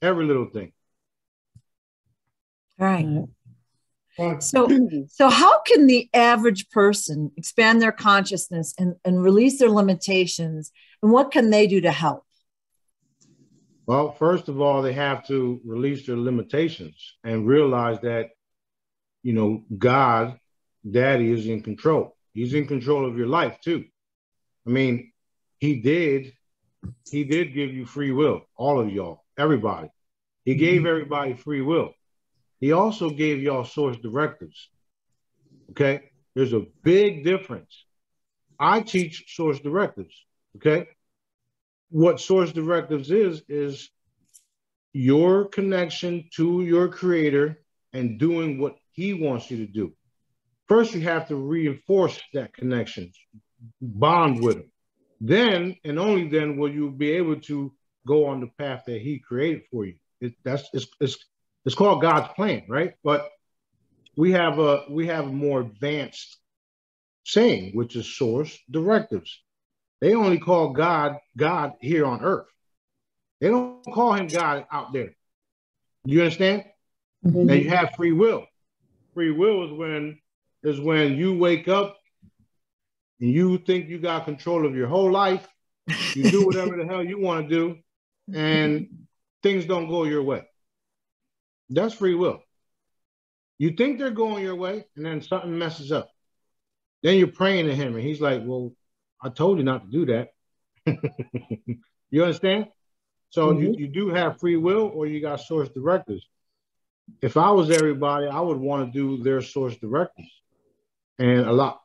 every little thing. Right. So, so how can the average person expand their consciousness and, and release their limitations? And what can they do to help? Well, first of all, they have to release their limitations and realize that, you know, God, Daddy is in control. He's in control of your life too. I mean, He did, He did give you free will, all of y'all, everybody. He gave mm-hmm. everybody free will. He also gave y'all source directives. Okay. There's a big difference. I teach source directives. Okay. What source directives is, is your connection to your creator and doing what he wants you to do. First, you have to reinforce that connection, bond with him. Then, and only then, will you be able to go on the path that he created for you. It, that's it's, it's it's called God's plan, right? But we have a we have a more advanced saying, which is source directives. They only call God God here on earth. They don't call him God out there. You understand? Mm-hmm. And you have free will. Free will is when is when you wake up and you think you got control of your whole life. You do whatever the hell you want to do, and things don't go your way. That's free will. You think they're going your way, and then something messes up. Then you're praying to him, and he's like, Well, I told you not to do that. you understand? So mm-hmm. you, you do have free will or you got source directives. If I was everybody, I would want to do their source directives. And a lot,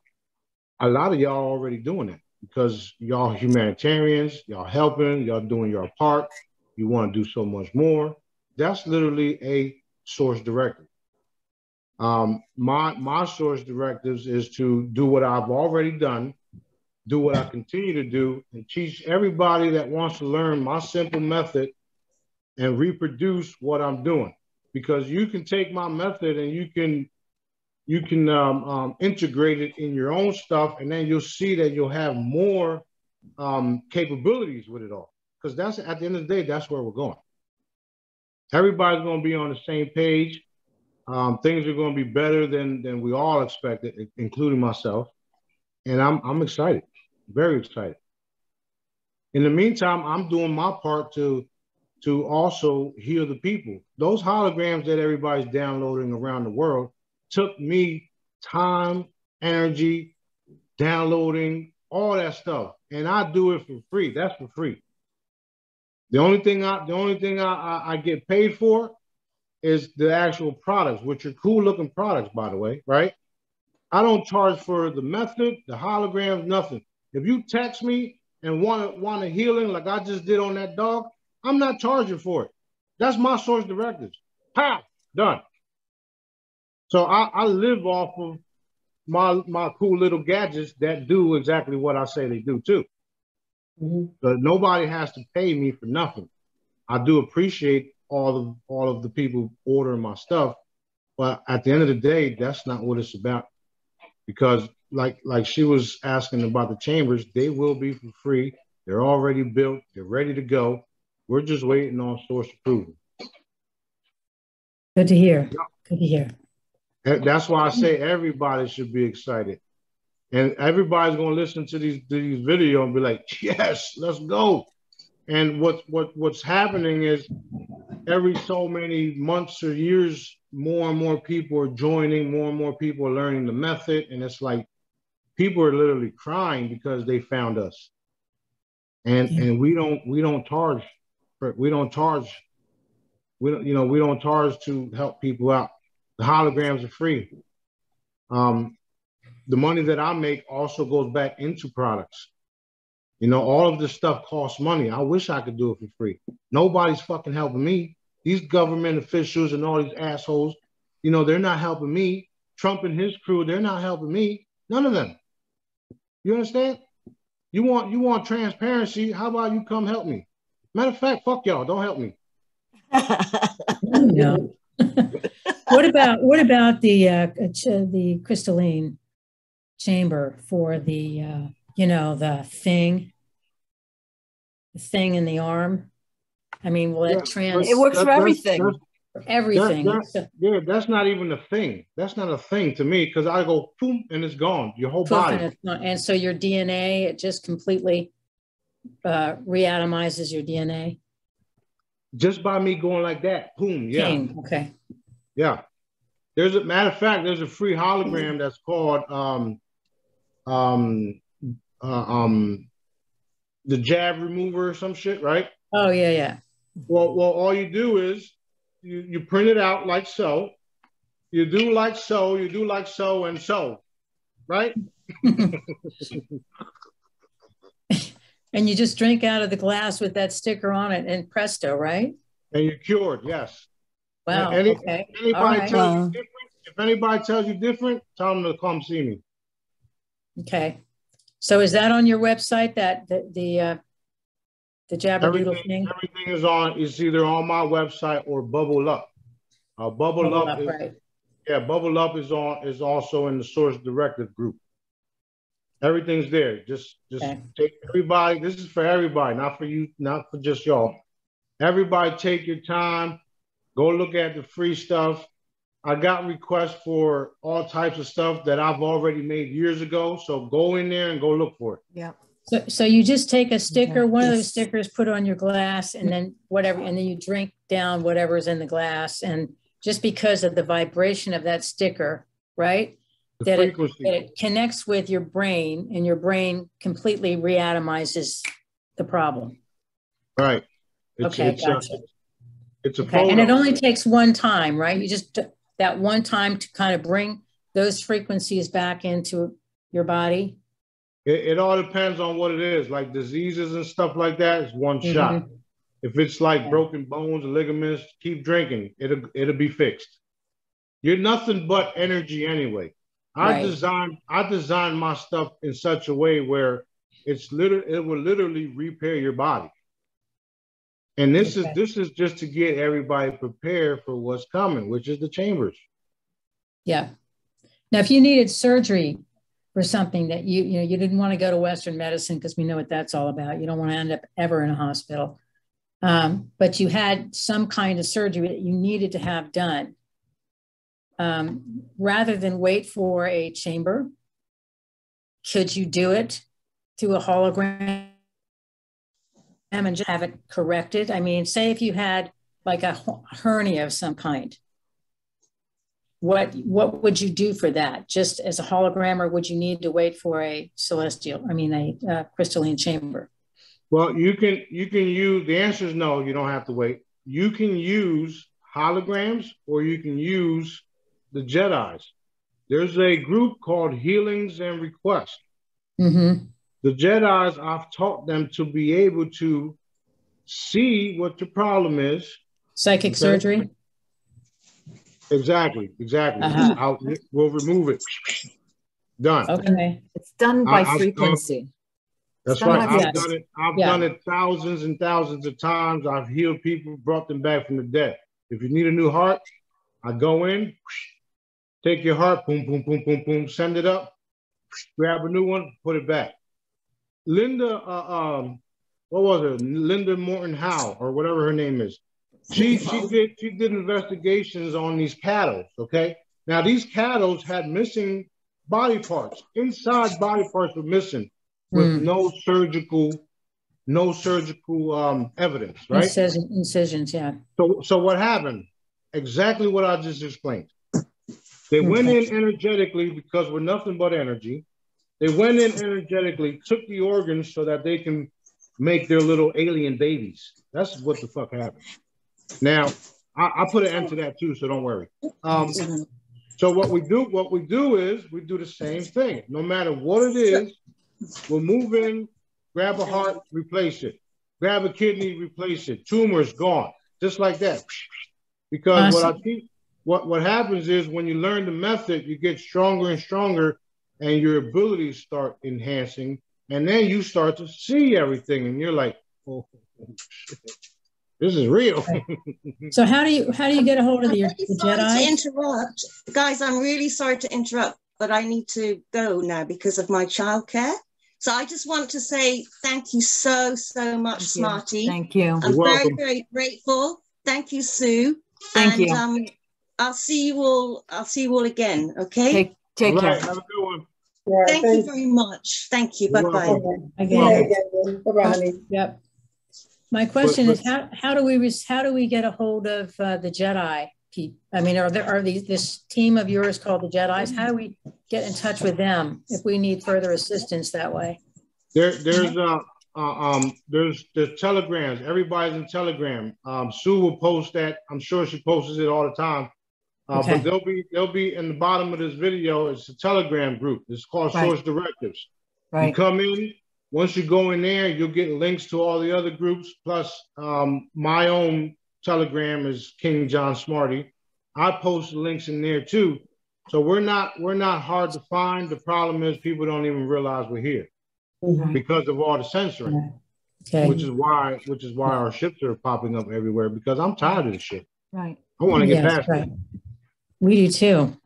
a lot of y'all already doing that because y'all humanitarians, y'all helping, y'all doing your part. You want to do so much more. That's literally a source directive. Um, my my source directives is to do what I've already done, do what I continue to do, and teach everybody that wants to learn my simple method and reproduce what I'm doing. Because you can take my method and you can you can um, um, integrate it in your own stuff, and then you'll see that you'll have more um, capabilities with it all. Because that's at the end of the day, that's where we're going everybody's going to be on the same page. Um, things are going to be better than than we all expected, including myself. And I'm I'm excited, very excited. In the meantime, I'm doing my part to to also heal the people. Those holograms that everybody's downloading around the world took me time, energy, downloading, all that stuff. And I do it for free. That's for free. The only thing I the only thing I, I, I get paid for is the actual products, which are cool looking products, by the way, right? I don't charge for the method, the holograms, nothing. If you text me and want want a healing like I just did on that dog, I'm not charging for it. That's my source directives. Ha, done. So I, I live off of my my cool little gadgets that do exactly what I say they do too. Mm-hmm. But nobody has to pay me for nothing. I do appreciate all of all of the people ordering my stuff, but at the end of the day, that's not what it's about. Because like like she was asking about the chambers, they will be for free. They're already built. They're ready to go. We're just waiting on source approval. Good to hear. Good to hear. That's why I say everybody should be excited and everybody's going to listen to these to these videos and be like, "Yes, let's go." And what what what's happening is every so many months or years, more and more people are joining, more and more people are learning the method, and it's like people are literally crying because they found us. and yeah. and we don't we don't charge we don't charge we don't you know we don't charge to help people out. The holograms are free. Um, the money that I make also goes back into products. You know, all of this stuff costs money. I wish I could do it for free. Nobody's fucking helping me. These government officials and all these assholes, you know, they're not helping me. Trump and his crew, they're not helping me. None of them. You understand? You want you want transparency? How about you come help me? Matter of fact, fuck y'all. Don't help me. no. what about what about the uh, the crystalline chamber for the uh, you know the thing, the thing in the arm? I mean, will it trans? It works for everything. That's, everything. That, that, yeah, that's not even a thing. That's not a thing to me because I go boom and it's gone. Your whole body. And, not, and, so your DNA, it just completely uh, reatomizes your DNA. Just by me going like that, boom. Yeah. King. Okay. Yeah. There's a matter of fact. There's a free hologram that's called um, um, uh, um, the jab remover or some shit, right? Oh yeah, yeah. Well, well, all you do is you, you print it out like so. You do like so, you do like so and so, right? and you just drink out of the glass with that sticker on it and presto, right? And you're cured, yes. Wow. Any, okay. Anybody right. tells you different, if anybody tells you different, tell them to come see me. Okay. So is that on your website, that the, the uh, the Jabberdoodle everything, thing? Everything is on. It's either on my website or Bubble Up. Uh, Bubble, Bubble Up, Up is, right. yeah, Bubble Up is on is also in the Source Directive group. Everything's there. Just just okay. take everybody. This is for everybody, not for you, not for just y'all. Everybody, take your time. Go look at the free stuff. I got requests for all types of stuff that I've already made years ago. So go in there and go look for it. Yeah. So, so you just take a sticker, one of those stickers, put on your glass, and then whatever, and then you drink down whatever's in the glass. And just because of the vibration of that sticker, right? That it, that it, connects with your brain, and your brain completely reatomizes the problem. Right. It's, okay, it's uh, gotcha. A, it's a okay. and it only takes one time, right? You just that one time to kind of bring those frequencies back into your body it, it, all depends on what it is. Like diseases and stuff like that, it's one mm-hmm. shot. If it's like yeah. broken bones and ligaments, keep drinking. It'll it'll be fixed. You're nothing but energy anyway. I right. designed I designed my stuff in such a way where it's literally it will literally repair your body. And this okay. is this is just to get everybody prepared for what's coming, which is the chambers. Yeah. Now, if you needed surgery for something that you you know you didn't want to go to Western medicine because we know what that's all about. You don't want to end up ever in a hospital, um, but you had some kind of surgery that you needed to have done. Um, rather than wait for a chamber, could you do it through a hologram and just have it corrected? I mean, say if you had like a hernia of some kind, what what would you do for that? Just as a hologram or would you need to wait for a celestial i mean a uh, crystalline chamber? Well you can you can use the answer is no you don't have to wait. You can use holograms or you can use the jedis. There's a group called healings and requests. Mm-hmm. The jedis i've taught them to be able to see what the problem is psychic okay? surgery Exactly, exactly. Uh-huh. we'll remove it. Done. Okay. It's done by I, frequency. That's right. I've yes. done it. I've yeah. done it thousands and thousands of times. I've healed people, brought them back from the dead. If you need a new heart, I go in, take your heart, boom, boom, boom, boom, boom, send it up, grab a new one, put it back. Linda, uh, um, what was it? Linda Moulton Howe, or whatever her name is. She she did she did investigations on these cattle. Okay, now these cattle had missing body parts. Inside body parts were missing with mm. no surgical no surgical um, evidence. Right, Incision, incisions. Yeah. So so what happened? Exactly what I just explained. They went in energetically because we're nothing but energy. They went in energetically, took the organs so that they can make their little alien babies. That's what the fuck happened. Now, I, I put an end to that too, so don't worry. Um, so what we do, what we do is we do the same thing. No matter what it is, we'll move in, grab a heart, replace it. Grab a kidney, replace it. Tumor's gone, just like that. Because awesome. what I think, what what happens is when you learn the method, you get stronger and stronger, and your abilities start enhancing, and then you start to see everything, and you're like, oh, shit this is real. so how do you how do you get a hold of the, really the Jedi? To interrupt, guys. I'm really sorry to interrupt, but I need to go now because of my childcare. So I just want to say thank you so so much, thank Smarty. You. Thank you. I'm You're very welcome. very grateful. Thank you, Sue. Thank and, you. Um, I'll see you all. I'll see you all again. Okay. Take, take all care. Right, have a good one. Yeah, thank you very much. Thank you. Bye bye. Again. Bye bye. Yep. My question but, but, is how how do we how do we get a hold of uh, the Jedi? I mean, are there are these this team of yours called the Jedi's? How do we get in touch with them if we need further assistance that way? There, there's uh, uh um there's there's telegrams. Everybody's in Telegram. Um, Sue will post that. I'm sure she posts it all the time. Uh, okay. But they'll be they'll be in the bottom of this video. It's a Telegram group. It's called right. Source Directives. Right. You come in, once you go in there, you'll get links to all the other groups. Plus, um, my own Telegram is King John Smarty. I post links in there too. So we're not we're not hard to find. The problem is people don't even realize we're here mm-hmm. because of all the censoring. Okay. Which is why which is why our ships are popping up everywhere because I'm tired of the shit. Right. I want to get yes, past right. it. We do too.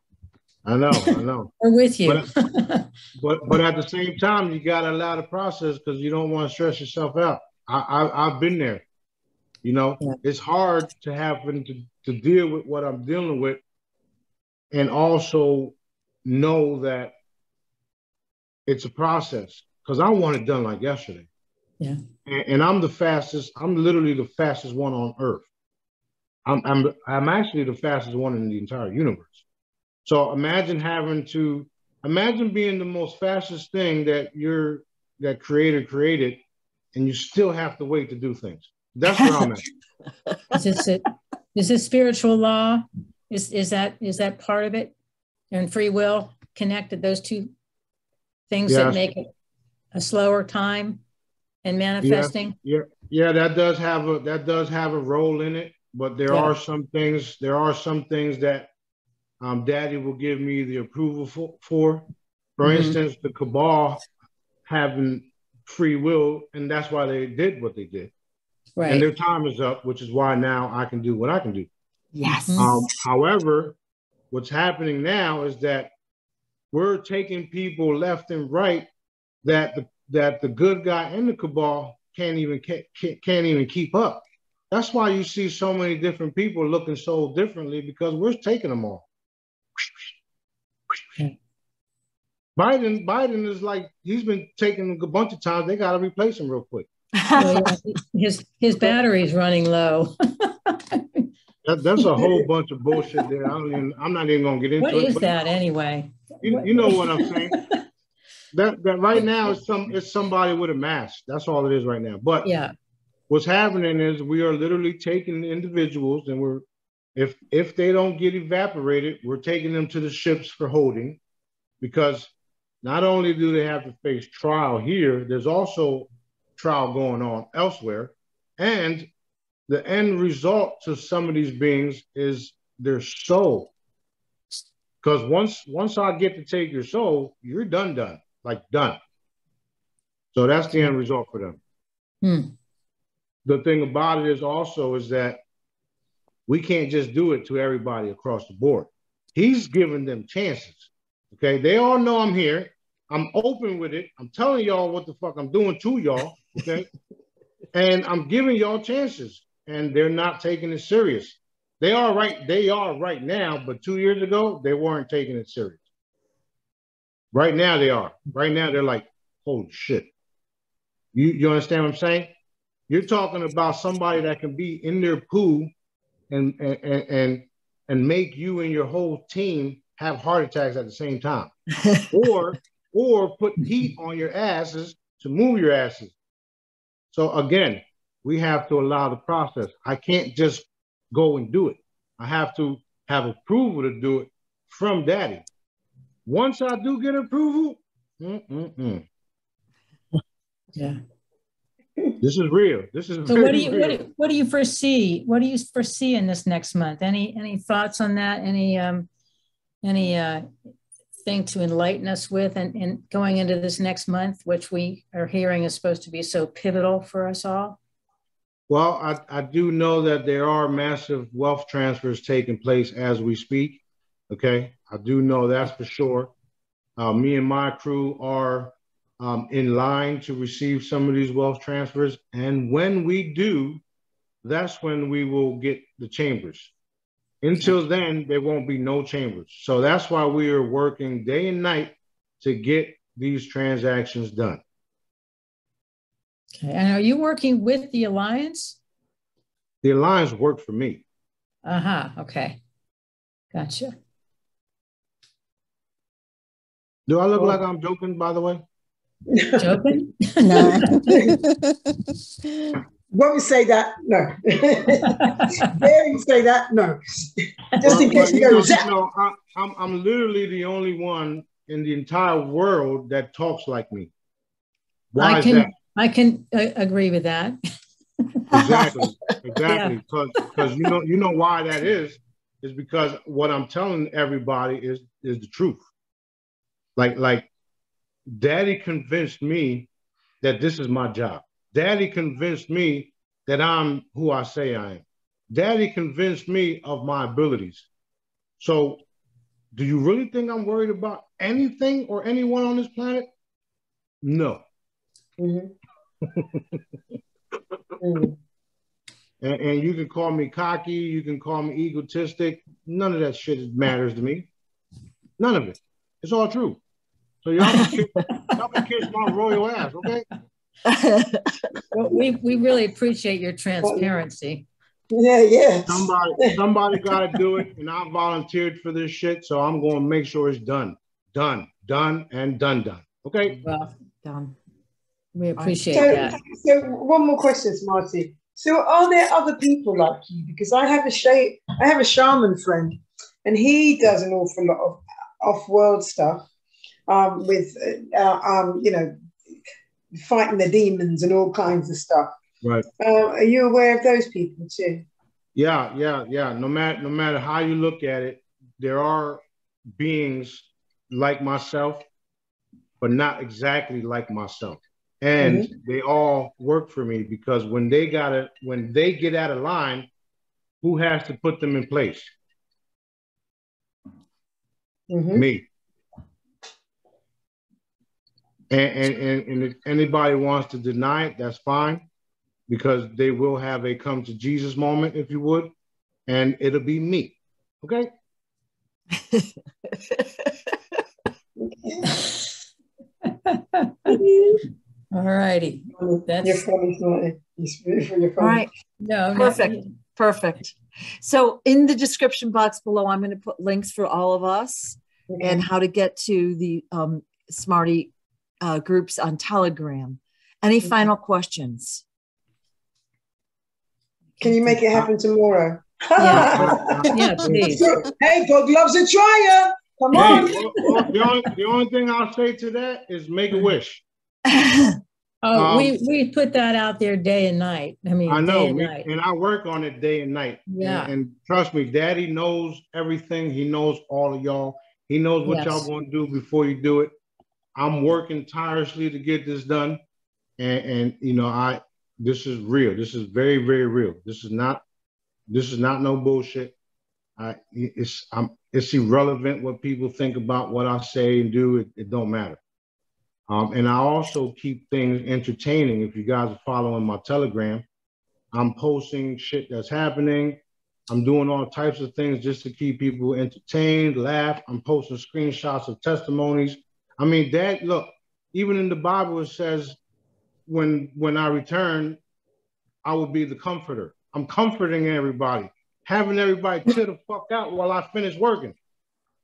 I know, I know. We're with you. But, but, but at the same time, you got to allow the process because you don't want to stress yourself out. I, I have been there. You know, yeah. it's hard to happen to to deal with what I'm dealing with, and also know that it's a process because I want it done like yesterday. Yeah. And, and, I'm the fastest. I'm literally the fastest one on Earth. I'm I'm I'm actually the fastest one in the entire universe. So imagine having to imagine being the most fastest thing that your that creator created, and you still have to wait to do things. That's where I'm at. is this? Is this spiritual law? Is is that is that part of it? And free will connected those two things yes. that make it a slower time and manifesting. Yeah, yeah, yeah, that does have a that does have a role in it. But there yeah. are some things. There are some things that um, Daddy will give me the approval for. For, for mm-hmm. instance, the cabal having free will, and that's why they did what they did. Right. And their time is up, which is why now I can do what I can do. Yes. Um, however, what's happening now is that we're taking people left and right that the that the good guy and the cabal can't even can't, can't even keep up. That's why you see so many different people looking so differently because we're taking them all. Biden, Biden is like he's been taking a bunch of times. They got to replace him real quick. his his battery's running low. that, that's a whole bunch of bullshit there. I don't even, I'm not even gonna get into what it. What is that anyway? You, you know what I'm saying? that that right now is some it's somebody with a mask. That's all it is right now. But yeah, what's happening is we are literally taking individuals and we're if if they don't get evaporated, we're taking them to the ships for holding, because not only do they have to face trial here, there's also trial going on elsewhere, and the end result to some of these beings is their soul. Because once once I get to take your soul, you're done, done, like done. So that's the end result for them. Hmm. The thing about it is also is that we can't just do it to everybody across the board. He's giving them chances. Okay. They all know I'm here. I'm open with it. I'm telling y'all what the fuck I'm doing to y'all. Okay. and I'm giving y'all chances. And they're not taking it serious. They are right, they are right now, but two years ago, they weren't taking it serious. Right now they are. Right now they're like, holy shit. You you understand what I'm saying? You're talking about somebody that can be in their pool and and and and make you and your whole team have heart attacks at the same time, or or put heat on your asses to move your asses. So again, we have to allow the process. I can't just go and do it. I have to have approval to do it from daddy. Once I do get approval, mm-mm-mm. yeah. This is real. This is so. What do you what do, what do you foresee? What do you foresee in this next month? Any any thoughts on that? Any um any uh thing to enlighten us with and, and going into this next month, which we are hearing is supposed to be so pivotal for us all? Well, I, I do know that there are massive wealth transfers taking place as we speak. Okay. I do know that's for sure. Uh, me and my crew are um, in line to receive some of these wealth transfers. And when we do, that's when we will get the chambers. Until then, there won't be no chambers. So that's why we are working day and night to get these transactions done. Okay. And are you working with the Alliance? The Alliance worked for me. Uh huh. Okay. Gotcha. Do I look like I'm joking, by the way? Joking? no. Won't say that, no. Dare you say that, no. Just well, in case you, know, you know, I, I'm, I'm literally the only one in the entire world that talks like me. Why I can, I can uh, agree with that. exactly, exactly. Because yeah. because you know you know why that is is because what I'm telling everybody is is the truth. Like like, Daddy convinced me that this is my job. Daddy convinced me that I'm who I say I am. Daddy convinced me of my abilities. So, do you really think I'm worried about anything or anyone on this planet? No. Mm-hmm. mm. and, and, you can call me cocky, you can call me egotistic. None of that shit matters to me. None of it. It's all true. So y'all can kiss, y'all kiss my royal ass, okay? well, we we really appreciate your transparency. Yeah, yeah. Somebody somebody got to do it, and I volunteered for this shit, so I'm going to make sure it's done, done, done, and done, done. Okay. Well, done. We appreciate so, that. So one more question, Smarty. So are there other people like you? Because I have a sh- I have a shaman friend, and he does an awful lot of off-world stuff um, with uh, um, you know fighting the demons and all kinds of stuff. Right. Uh, are you aware of those people too? Yeah, yeah, yeah. No matter no matter how you look at it, there are beings like myself, but not exactly like myself. And mm-hmm. they all work for me because when they got it, when they get out of line, who has to put them in place? Mm-hmm. Me. And, and, and, if anybody wants to deny it, that's fine, because they will have a come to Jesus moment, if you would, and it'll be me. Okay. All righty. That's you're funny, You're. All right. No, perfect. No. Perfect. So in the description box below, I'm going to put links for all of us okay. and how to get to the um, Smarty uh, groups on Telegram. Any mm-hmm. final questions? Can you make it happen tomorrow? Yeah, yeah please. Hey, God loves a trier. Come on. Hey, the, only, the only thing I'll say to that is make a wish. oh, um, we we put that out there day and night. I mean, I know, and, and, I work on it day and night. Yeah, and, and, trust me, Daddy knows everything. He knows all of y'all. He knows what yes. y'all going to do before you do it. I'm working tirelessly to get this done. And, and you know, I this is real. This is very, very real. This is not this is not no bullshit. I it's I'm it's irrelevant what people think about what I say and do. It, it don't matter. Um, and I also keep things entertaining. If you guys are following my Telegram, I'm posting shit that's happening. I'm doing all types of things just to keep people entertained, laugh. I'm posting screenshots of testimonies I mean, that look, even in the Bible it says, when when I return, I will be the comforter. I'm comforting everybody, having everybody chill the fuck out while I finish working.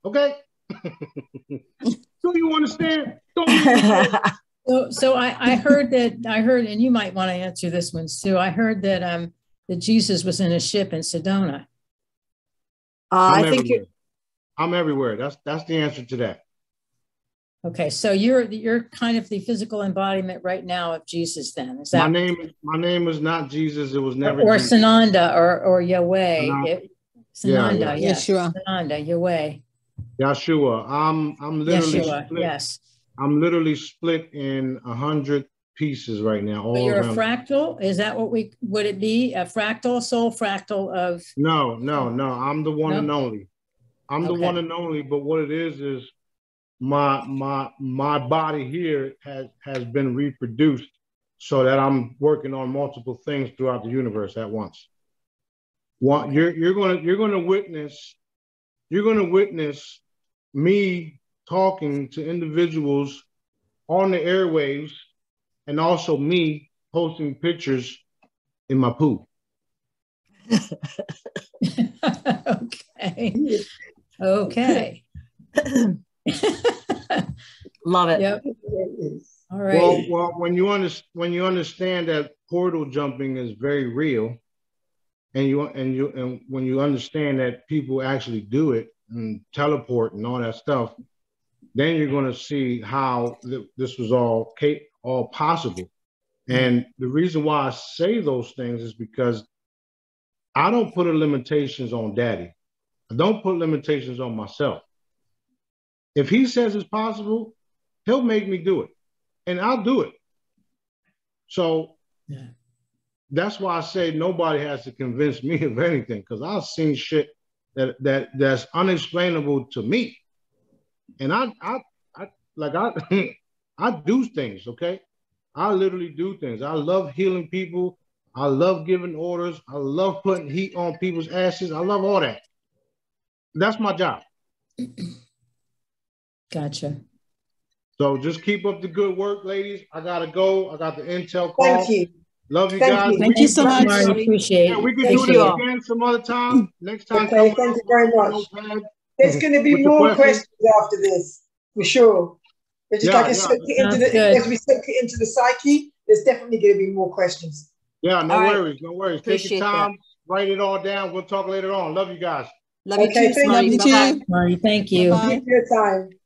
Okay? Do you understand? Don't So, so I, I heard that I heard, and you might want to answer this one too. I heard that um that Jesus was in a ship in Sedona. Uh, I think everywhere. I'm everywhere. That's that's the answer to that. Okay, so you're you're kind of the physical embodiment right now of Jesus. Then is that my name? My name is not Jesus. It was never or Jesus. Sananda or or Yahweh. Sananda, Sananda yeah, yeah. Yeshua. Sananda, Yahweh. Yeshua. I'm I'm literally Yeshua, split. Yes. I'm literally split in a hundred pieces right now. All you're around. a fractal. Is that what we would it be? A fractal soul fractal of? No, no, no. I'm the one and only. I'm okay. the one and only. But what it is is my my my body here has has been reproduced so that I'm working on multiple things throughout the universe at once. One, you're you're gonna you're gonna witness you're gonna witness me talking to individuals on the airwaves and also me posting pictures in my pool. okay. Okay. Love it. Yep. All right. Well, well, when you understand when you understand that portal jumping is very real, and you and you and when you understand that people actually do it and teleport and all that stuff, then you're going to see how th- this was all all possible. Mm-hmm. And the reason why I say those things is because I don't put limitations on daddy. I don't put limitations on myself. If he says it's possible, he'll make me do it. And I'll do it. So yeah. that's why I say nobody has to convince me of anything, because I've seen shit that that that's unexplainable to me. And I I, I like I I do things, okay? I literally do things. I love healing people. I love giving orders. I love putting heat on people's asses. I love all that. That's my job. Gotcha. So just keep up the good work, ladies. I gotta go. I got the intel call. Thank you. Love you Thank guys. You. Thank you so much. I appreciate yeah, we can do this again some other time. Next time. Okay, thank you very much. There's going to be more questions after this, for sure. It's just yeah, like yeah. into the, as we soak it into the psyche, there's definitely going to be more questions. Yeah, no all worries, right. no worries. Appreciate Take your time, that. write it all down. We'll talk later on. Love you guys. Love okay, you too. Love you too. Thank you. Thank you for your time.